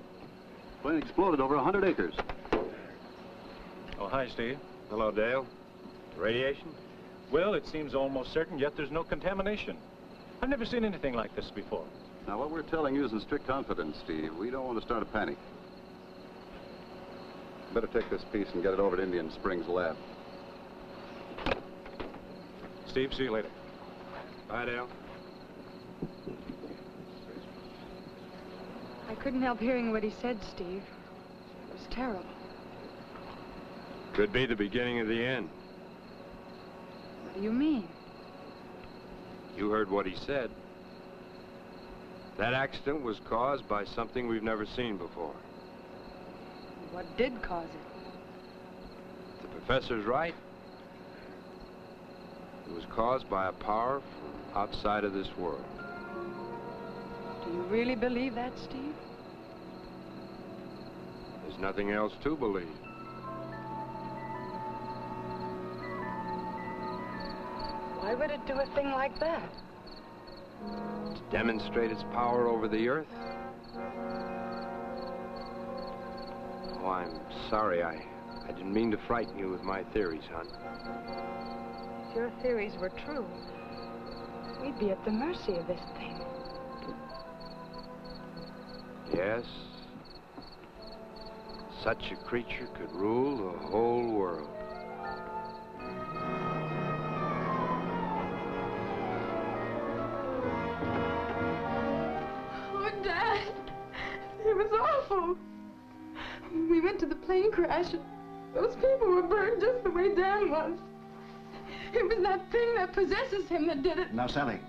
Plane exploded over 100 acres. Oh, hi, Steve. Hello, Dale. Radiation? Well, it seems almost certain, yet there's no contamination. I've never seen anything like this before. Now, what we're telling you is in strict confidence, Steve. We don't want to start a panic. Better take this piece and get it over to Indian Springs lab. Steve, see you later. Bye, Dale. I couldn't help hearing what he said, Steve. It was terrible. Could be the beginning of the end. What do you mean? You heard what he said. That accident was caused by something we've never seen before. What did cause it? The professor's right. It was caused by a power from outside of this world. Do you really believe that, Steve? There's nothing else to believe. Why would it do a thing like that? To demonstrate its power over the earth. Oh, I'm sorry. I, I didn't mean to frighten you with my theories, hon. If your theories were true, we'd be at the mercy of this thing. Yes. Such a creature could rule the whole world. Oh, Dad. It was awful. We went to the plane crash and those people were burned just the way Dan was. It was that thing that possesses him that did it. Now, Sally,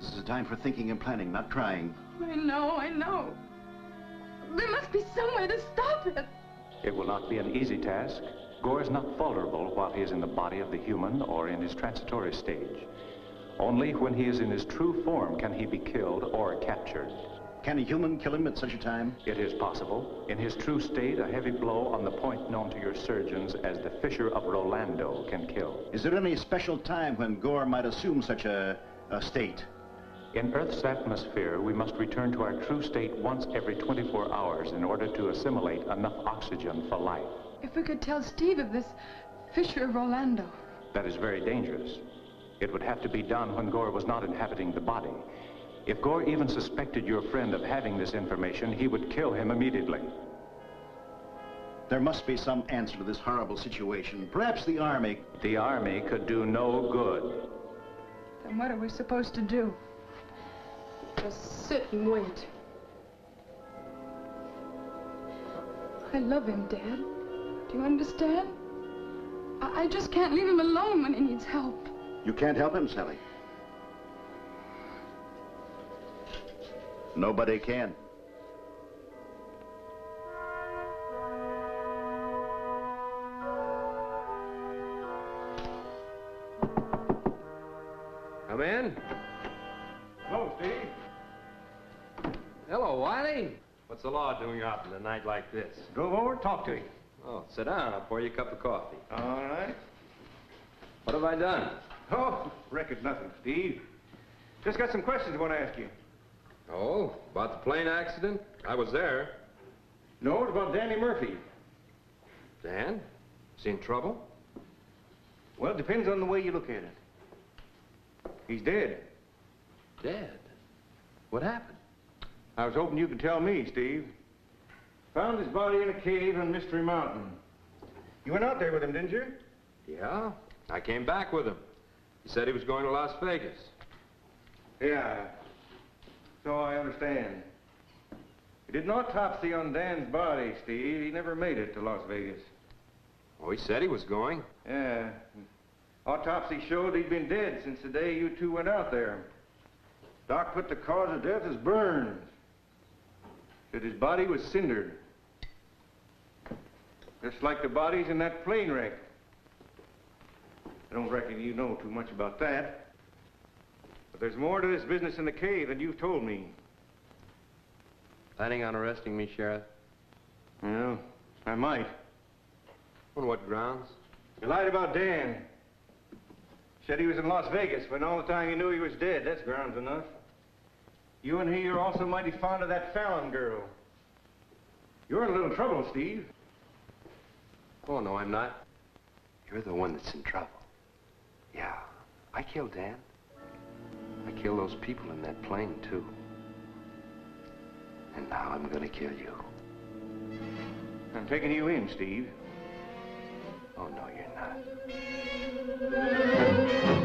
this is a time for thinking and planning, not crying. I know, I know. There must be some way to stop it. It will not be an easy task. Gor is not vulnerable while he is in the body of the human or in his transitory stage. Only when he is in his true form can he be killed or captured. Can a human kill him at such a time? It is possible. In his true state, a heavy blow on the point known to your surgeons as the fissure of Rolando can kill. Is there any special time when Gor might assume such a, a state? In Earth's atmosphere, we must return to our true state once every 24 hours in order to assimilate enough oxygen for life. If we could tell Steve of this fissure of Rolando. That is very dangerous. It would have to be done when Gor was not inhabiting the body. If Gor even suspected your friend of having this information, he would kill him immediately. There must be some answer to this horrible situation. Perhaps the Army... The Army could do no good. Then what are we supposed to do? Just sit and wait. I love him, Dad. Do you understand? I, I just can't leave him alone when he needs help. You can't help him, Sally. Nobody can. Come in. Hello, Steve. Hello, Wiley. What's the law doing out in a night like this? Drove over to talk to you. Oh, sit down. I'll pour you a cup of coffee. All right. What have I done? Oh, record nothing, Steve. Just got some questions I want to ask you. Oh, about the plane accident? I was there. No, it's about Danny Murphy. Dan? Is he in trouble? Well, it depends on the way you look at it. He's dead. Dead? What happened? I was hoping you could tell me, Steve. Found his body in a cave on Mystery Mountain. You went out there with him, didn't you? Yeah. I came back with him. He said he was going to Las Vegas. Yeah. So I understand. He did an autopsy on Dan's body, Steve. He never made it to Las Vegas. Oh, he said he was going. Yeah. Autopsy showed he'd been dead since the day you two went out there. Doc put the cause of death as burns. Said his body was cindered. Just like the bodies in that plane wreck. I don't reckon you know too much about that. But there's more to this business in the cave than you've told me. Planning on arresting me, Sheriff? Well, I might. On what grounds? You lied about Dan. Said he was in Las Vegas when all the time you knew he was dead. That's grounds enough. You and he are also mighty fond of that Fallon girl. You're in a little trouble, Steve. Oh, no, I'm not. You're the one that's in trouble. Yeah, I killed Dan. I killed those people in that plane, too. And now I'm gonna kill you. I'm taking you in, Steve. Oh, no, you're not.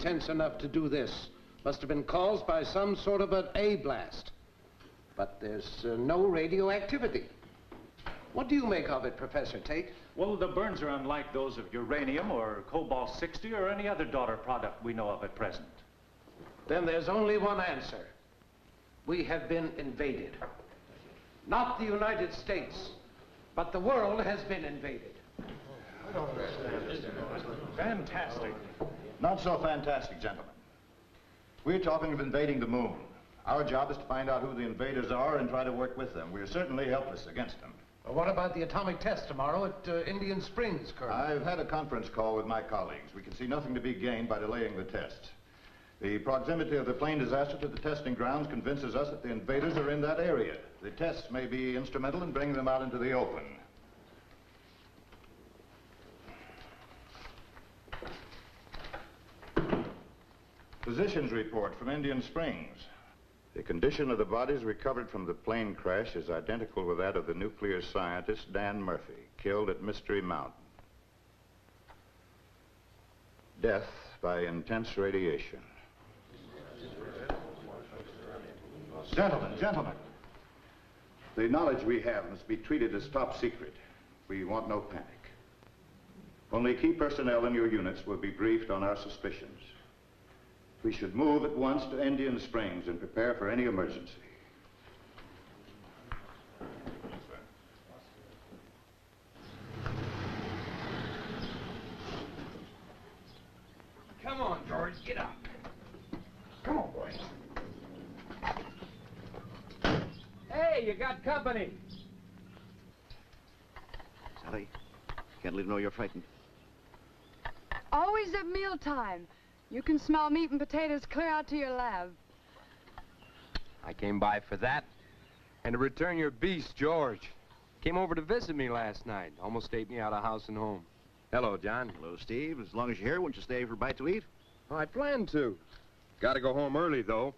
Intense enough to do this. Must have been caused by some sort of an A blast. But there's uh, no radioactivity. What do you make of it, Professor Tate? Well, the burns are unlike those of uranium or cobalt-60 or any other daughter product we know of at present. Then there's only one answer. We have been invaded. Not the United States, but the world has been invaded. I don't understand this. Fantastic. Not so fantastic, gentlemen. We're talking of invading the moon. Our job is to find out who the invaders are and try to work with them. We're certainly helpless against them. Well, what about the atomic test tomorrow at uh, Indian Springs, Colonel? I've had a conference call with my colleagues. We can see nothing to be gained by delaying the test. The proximity of the plane disaster to the testing grounds convinces us that the invaders are in that area. The tests may be instrumental in bringing them out into the open. Physician's report from Indian Springs. The condition of the bodies recovered from the plane crash is identical with that of the nuclear scientist Dan Murphy, killed at Mystery Mountain. Death by intense radiation. Gentlemen, gentlemen. The knowledge we have must be treated as top secret. We want no panic. Only key personnel in your units will be briefed on our suspicions. We should move at once to Indian Springs and prepare for any emergency. Come on, George, get up. Come on, boys. Hey, you got company. Sally, can't let him know you're frightened. Always at mealtime. You can smell meat and potatoes clear out to your lab. I came by for that. And to return your beast, George. Came over to visit me last night. Almost ate me out of house and home. Hello, John. Hello, Steve. As long as you're here, won't you stay for a bite to eat? Oh, I plan to. Gotta go home early, though.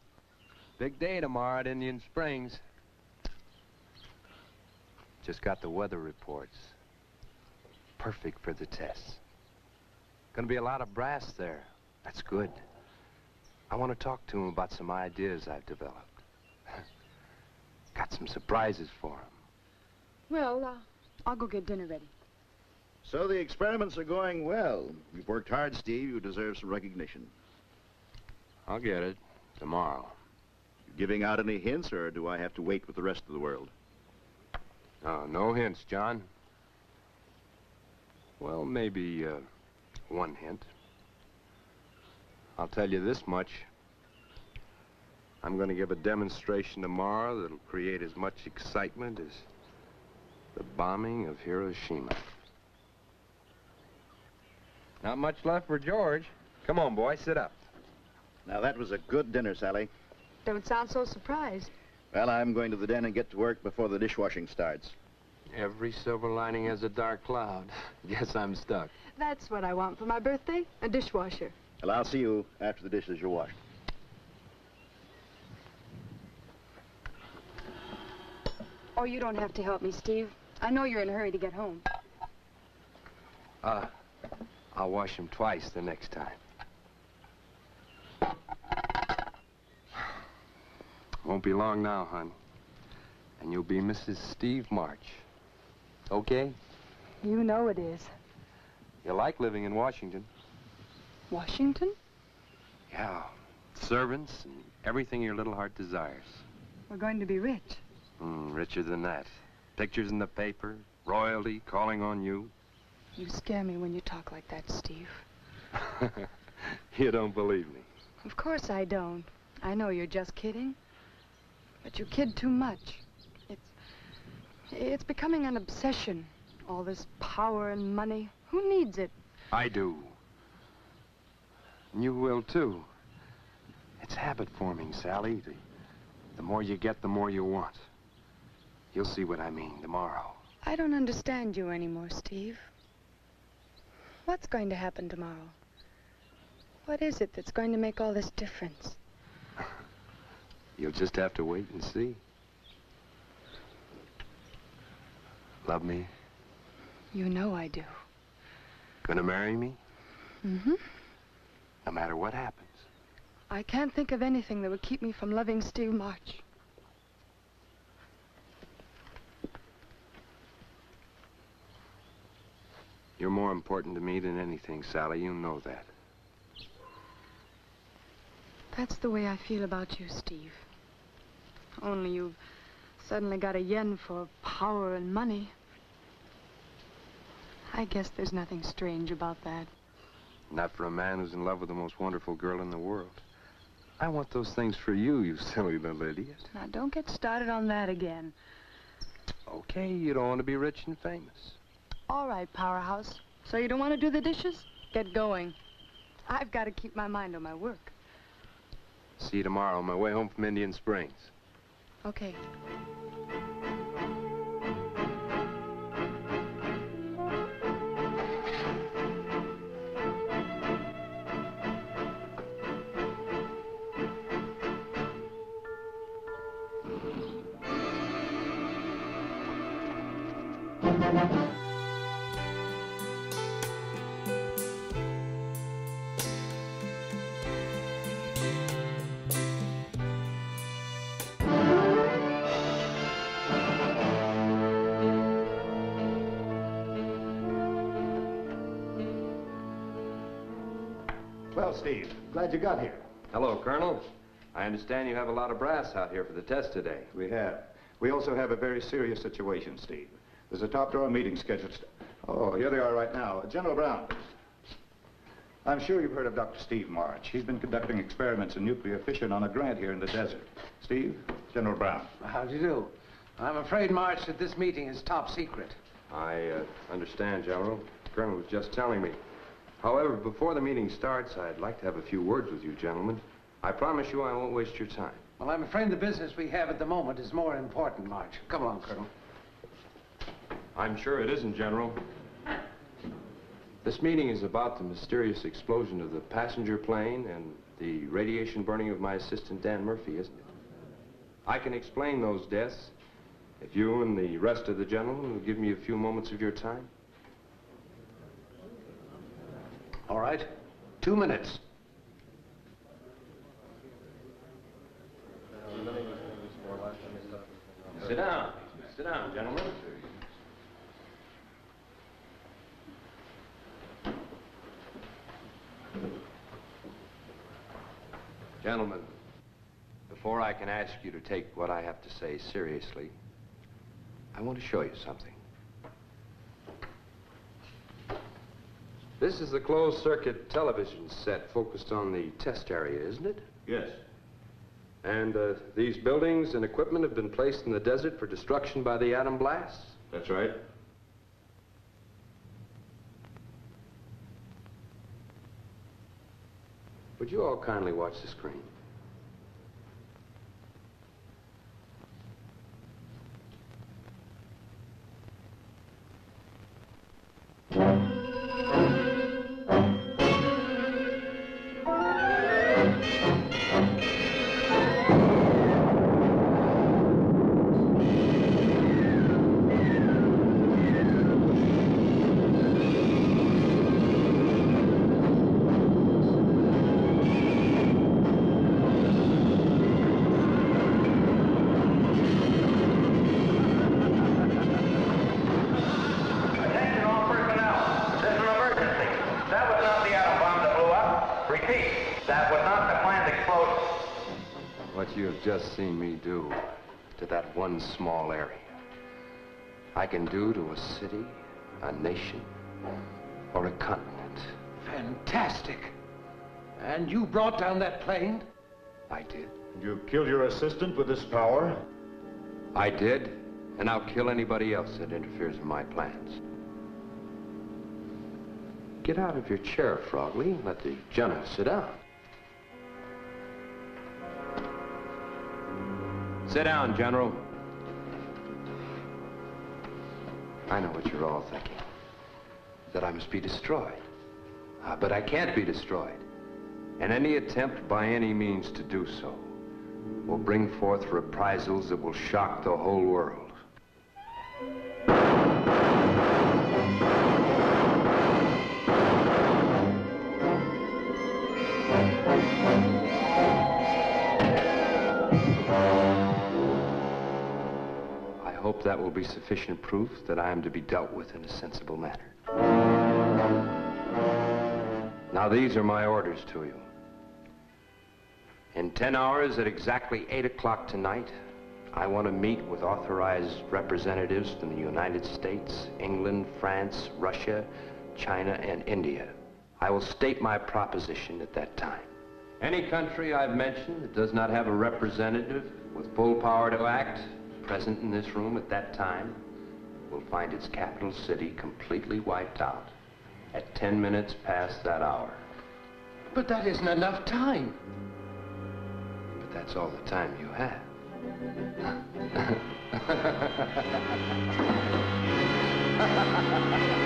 Big day tomorrow at Indian Springs. Just got the weather reports. Perfect for the tests. Gonna be a lot of brass there. That's good. I want to talk to him about some ideas I've developed. Got some surprises for him. Well, uh, I'll go get dinner ready. So the experiments are going well. You've worked hard, Steve. You deserve some recognition. I'll get it tomorrow. You giving out any hints, or do I have to wait with the rest of the world? Oh, no hints, John. Well, maybe uh, one hint. I'll tell you this much. I'm going to give a demonstration tomorrow that'll create as much excitement as the bombing of Hiroshima. Not much left for George. Come on, boy, sit up. Now, that was a good dinner, Sally. Don't sound so surprised. Well, I'm going to the den and get to work before the dishwashing starts. Every silver lining has a dark cloud. Guess I'm stuck. That's what I want for my birthday, a dishwasher. Well, I'll see you after the dishes are washed. Oh, you don't have to help me, Steve. I know you're in a hurry to get home. Uh, I'll wash them twice the next time. Won't be long now, hon. And you'll be Mrs. Steve March. Okay? You know it is. You like living in Washington? Washington? Yeah. Servants and everything your little heart desires. We're going to be rich. Mm, richer than that. Pictures in the paper, royalty calling on you. You scare me when you talk like that, Steve. you don't believe me. Of course I don't. I know you're just kidding. But you kid too much. It's... It's becoming an obsession. All this power and money. Who needs it? I do. And you will, too. It's habit forming, Sally. The, the more you get, the more you want. You'll see what I mean tomorrow. I don't understand you anymore, Steve. What's going to happen tomorrow? What is it that's going to make all this difference? You'll just have to wait and see. Love me? You know I do. Gonna marry me? Mm-hmm no matter what happens. I can't think of anything that would keep me from loving Steve March. You're more important to me than anything, Sally. You know that. That's the way I feel about you, Steve. Only you've suddenly got a yen for power and money. I guess there's nothing strange about that. Not for a man who's in love with the most wonderful girl in the world. I want those things for you, you silly little idiot. Now, don't get started on that again. Okay, you don't want to be rich and famous. All right, Powerhouse. So you don't want to do the dishes? Get going. I've got to keep my mind on my work. See you tomorrow on my way home from Indian Springs. Okay. Steve, glad you got here. Hello, Colonel. I understand you have a lot of brass out here for the test today. We have. We also have a very serious situation, Steve. There's a top drawer meeting scheduled. Oh, here they are right now. General Brown. I'm sure you've heard of Dr. Steve March. He's been conducting experiments in nuclear fission on a grant here in the desert. Steve, General Brown. How do you do? I'm afraid, March, that this meeting is top secret. I uh, understand, General. The Colonel was just telling me. However, before the meeting starts, I'd like to have a few words with you, gentlemen. I promise you I won't waste your time. Well, I'm afraid the business we have at the moment is more important, March. Come along, Colonel. I'm sure it isn't, General. This meeting is about the mysterious explosion of the passenger plane and the radiation burning of my assistant, Dan Murphy, isn't it? I can explain those deaths if you and the rest of the gentlemen will give me a few moments of your time. All right. Two minutes. Sit down. Sit down, gentlemen. Gentlemen, before I can ask you to take what I have to say seriously, I want to show you something. This is the closed-circuit television set focused on the test area, isn't it? Yes. And uh, these buildings and equipment have been placed in the desert for destruction by the atom blasts? That's right. Would you all kindly watch the screen? One small area, I can do to a city, a nation, or a continent. Fantastic. And you brought down that plane? I did. You killed your assistant with this power? I did, and I'll kill anybody else that interferes with my plans. Get out of your chair, Frogley, and let the general sit down. Sit down, General. I know what you're all thinking. That I must be destroyed. Ah, but I can't be destroyed. And any attempt by any means to do so will bring forth reprisals that will shock the whole world. Hope that will be sufficient proof that I am to be dealt with in a sensible manner. Now, these are my orders to you. In 10 hours at exactly 8 o'clock tonight, I want to meet with authorized representatives from the United States, England, France, Russia, China, and India. I will state my proposition at that time. Any country I've mentioned that does not have a representative with full power to act present in this room at that time will find its capital city completely wiped out at 10 minutes past that hour. But that isn't enough time. But that's all the time you have.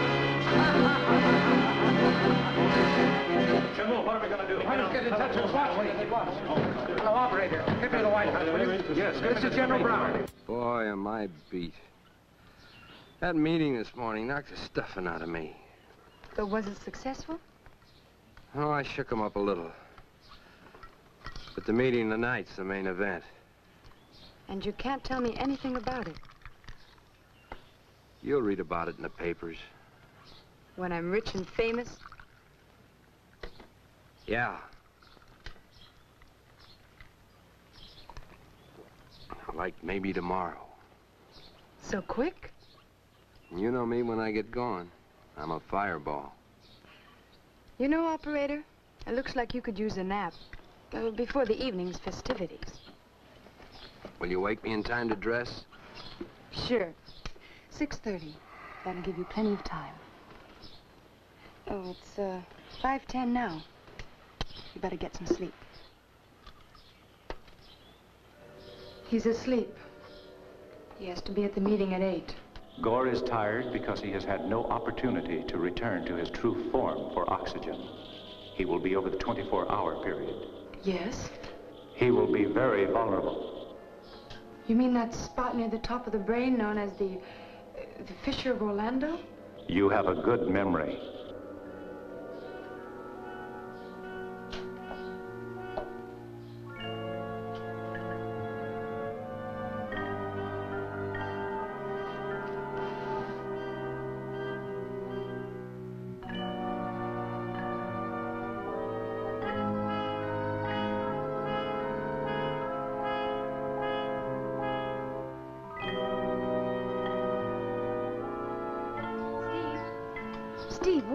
General, what are we going to do? Why don't you get in touch with Washington? Hello, operator. Get me to the White House, will you? Yes, this is General Brown. Boy, am I beat. That meeting this morning knocked the stuffing out of me. But was it successful? Oh, I shook him up a little. But the meeting tonight's the main event. And you can't tell me anything about it. You'll read about it in the papers. When I'm rich and famous, Yeah. Like maybe tomorrow. so quick? You know me when I get going. I'm a fireball. You know, operator, it looks like you could use a nap. uh, before the evening's festivities. Will you wake me in time to dress? Sure. 6.30. That'll give you plenty of time. Oh, it's, uh, 5.10 now. You better get some sleep. He's asleep. He has to be at the meeting at 8. Gor is tired because he has had no opportunity to return to his true form for oxygen. He will be over the 24-hour period. Yes? He will be very vulnerable. You mean that spot near the top of the brain known as the, uh, the Fissure of Rolando? You have a good memory.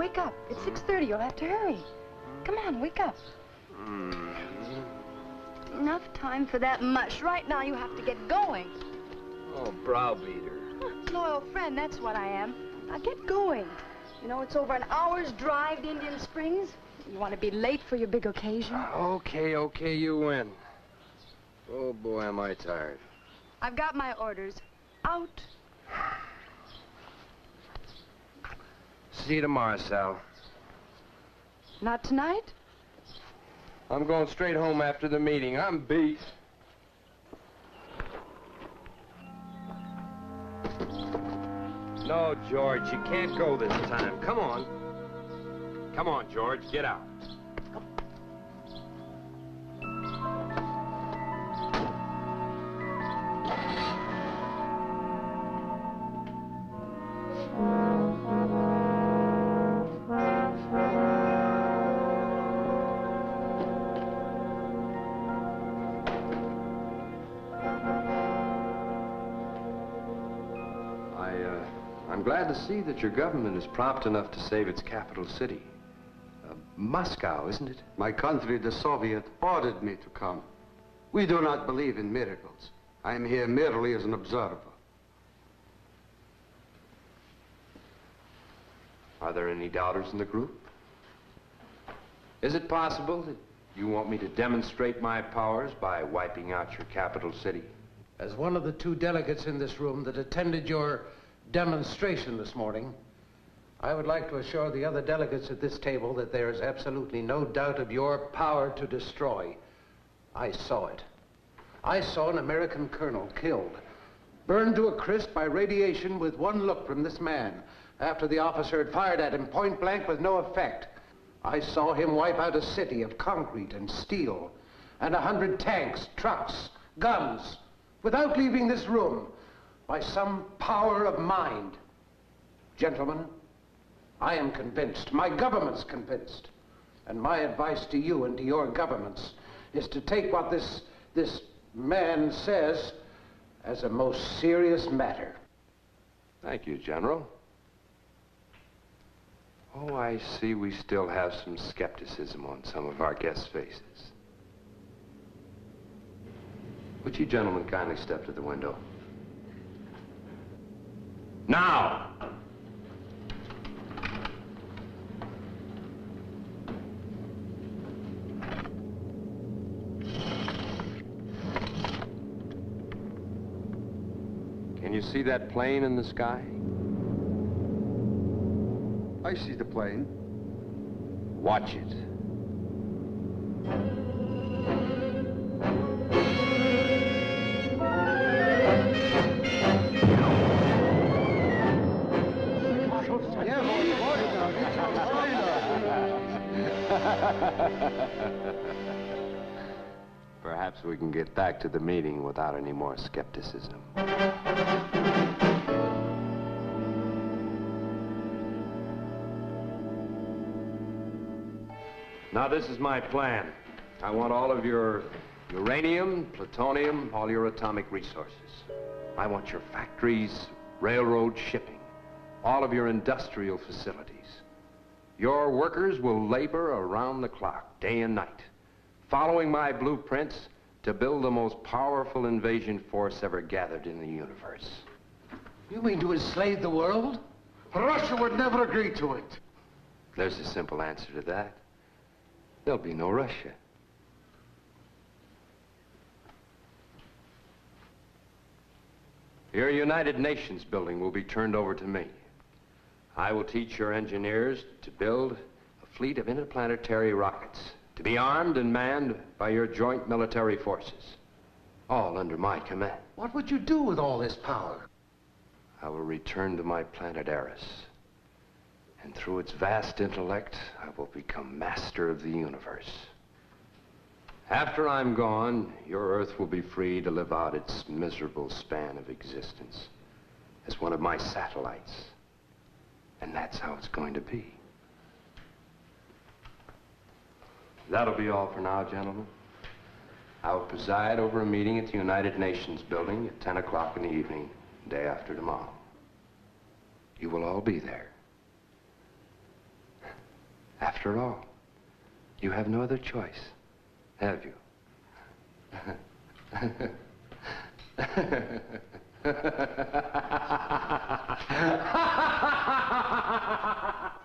Wake up. It's 6.30. You'll have to hurry. Come on, wake up. Mm. Enough time for that mush. Right now, you have to get going. Oh, browbeater. Loyal friend, that's what I am. Now get going. You know, it's over an hour's drive to Indian Springs. You want to be late for your big occasion? Ah, okay, okay, you win. Oh, boy, am I tired. I've got my orders. Out. See you tomorrow, Sal. Not tonight? I'm going straight home after the meeting. I'm beat. No, George, you can't go this time. Come on. Come on, George, get out. See that your government is prompt enough to save its capital city. Uh, Moscow, isn't it? My country, the Soviet, ordered me to come. We do not believe in miracles. I am here merely as an observer. Are there any doubters in the group? Is it possible that you want me to demonstrate my powers by wiping out your capital city? As one of the two delegates in this room that attended your demonstration this morning, I would like to assure the other delegates at this table that there is absolutely no doubt of your power to destroy. I saw it. I saw an American colonel killed, burned to a crisp by radiation with one look from this man after the officer had fired at him point blank with no effect. I saw him wipe out a city of concrete and steel and a hundred tanks, trucks, guns without leaving this room by some power of mind. Gentlemen, I am convinced, my government's convinced, And my advice to you and to your governments is to take what this, this man says as a most serious matter. Thank you, General. Oh, I see we still have some skepticism on some of our guests' faces. Would you gentlemen kindly step to the window? Now! Can you see that plane in the sky? I see the plane. Watch it. Can get back to the meeting without any more skepticism. Now, this is my plan. I want all of your uranium, plutonium, all your atomic resources. I want your factories, railroad shipping, all of your industrial facilities. Your workers will labor around the clock, day and night, following my blueprints to build the most powerful invasion force ever gathered in the universe. You mean to enslave the world? Russia would never agree to it. There's a simple answer to that. There'll be no Russia. Your United Nations building will be turned over to me. I will teach your engineers to build a fleet of interplanetary rockets to be armed and manned by your joint military forces, all under my command. What would you do with all this power? I will return to my planet Arous, and through its vast intellect, I will become master of the universe. After I'm gone, your Earth will be free to live out its miserable span of existence as one of my satellites. And that's how it's going to be. That'll be all for now, gentlemen. I will preside over a meeting at the United Nations building at 10 o'clock in the evening, day after tomorrow. You will all be there. After all, you have no other choice, have you? Well,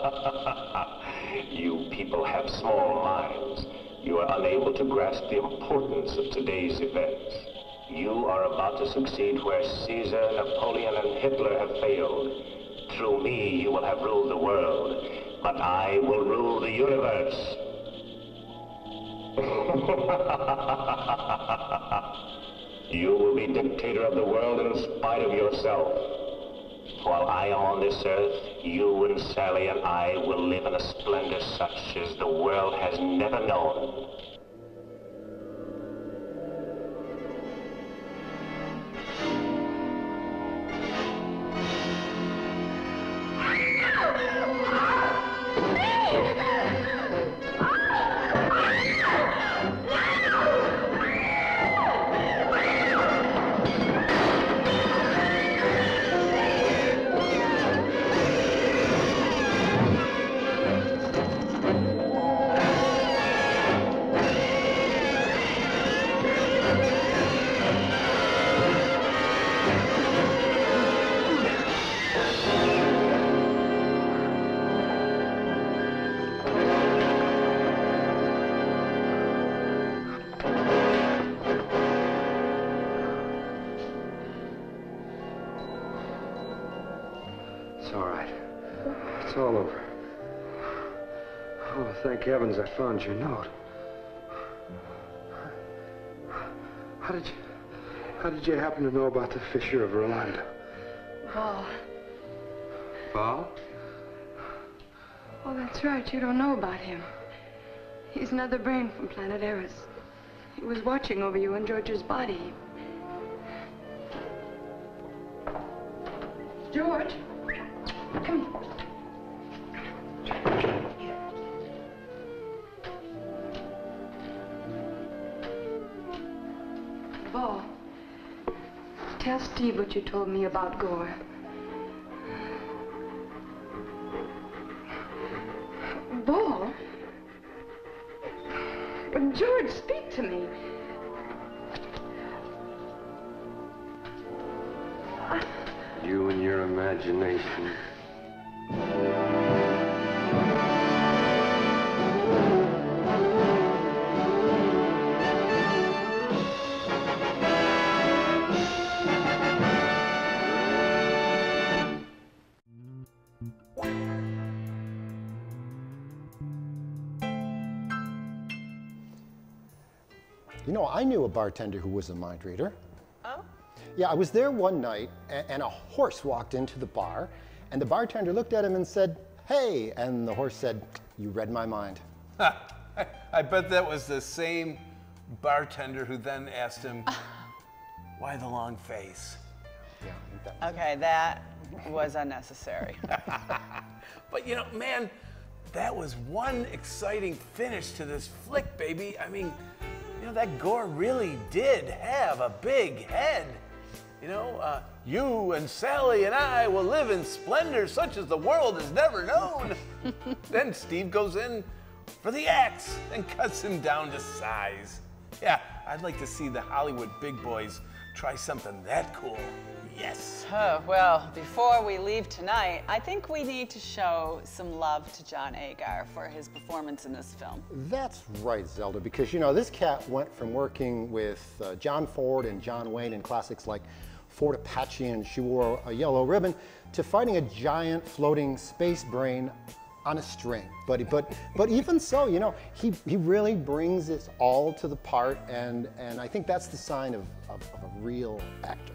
you people have small minds. You are unable to grasp the importance of today's events. You are about to succeed where Caesar, Napoleon, and Hitler have failed. Through me, you will have ruled the world, but I will rule the universe. you will be dictator of the world in spite of yourself. While I am on this earth, you and Sally and I will live in a splendor such as the world has never known. Heavens I found your note. How did you... How did you happen to know about the Fissure of Rolando? Vol. Vol? Oh, that's right. You don't know about him. He's another brain from planet Arous. He was watching over you and George's body. George, come here. Steve what you told me about Gor. Vol? George, speak to me. You and your imagination. Bartender who was a mind reader. Oh? Yeah, I was there one night and a horse walked into the bar and the bartender looked at him and said, Hey, and the horse said, You read my mind. I bet that was the same bartender who then asked him, why the long face? Yeah. Okay, that was unnecessary. But you know, man, that was one exciting finish to this flick, baby. I mean, you know, that Gor really did have a big head. You know, uh, you and Sally and I will live in splendor such as the world has never known. then Steve goes in for the axe and cuts him down to size. Yeah, I'd like to see the Hollywood big boys try something that cool. Yes. Oh, well, before we leave tonight, I think we need to show some love to John Agar for his performance in this film. That's right, Zelda, because you know, this cat went from working with uh, John Ford and John Wayne in classics like Fort Apache and She Wore a Yellow Ribbon to fighting a giant floating space brain on a string. But, but, but even so, you know, he, he really brings it all to the part, and, and I think that's the sign of, of, of a real actor.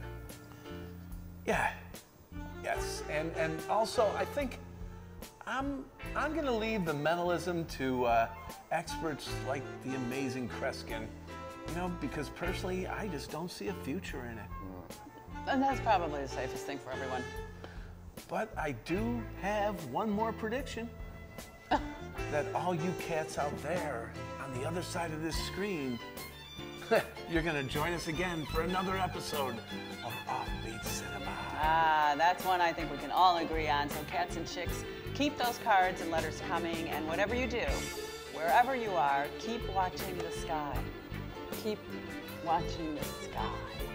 Yeah. Yes. And and also I think I'm I'm gonna leave the mentalism to uh, experts like the amazing Kreskin. You know, because personally I just don't see a future in it. And that's probably the safest thing for everyone. But I do have one more prediction. that all you cats out there on the other side of this screen, you're gonna join us again for another episode of Offbeat Cinema. Ah, that's one I think we can all agree on. So, cats and chicks, keep those cards and letters coming. And whatever you do, wherever you are, keep watching the sky. Keep watching the sky.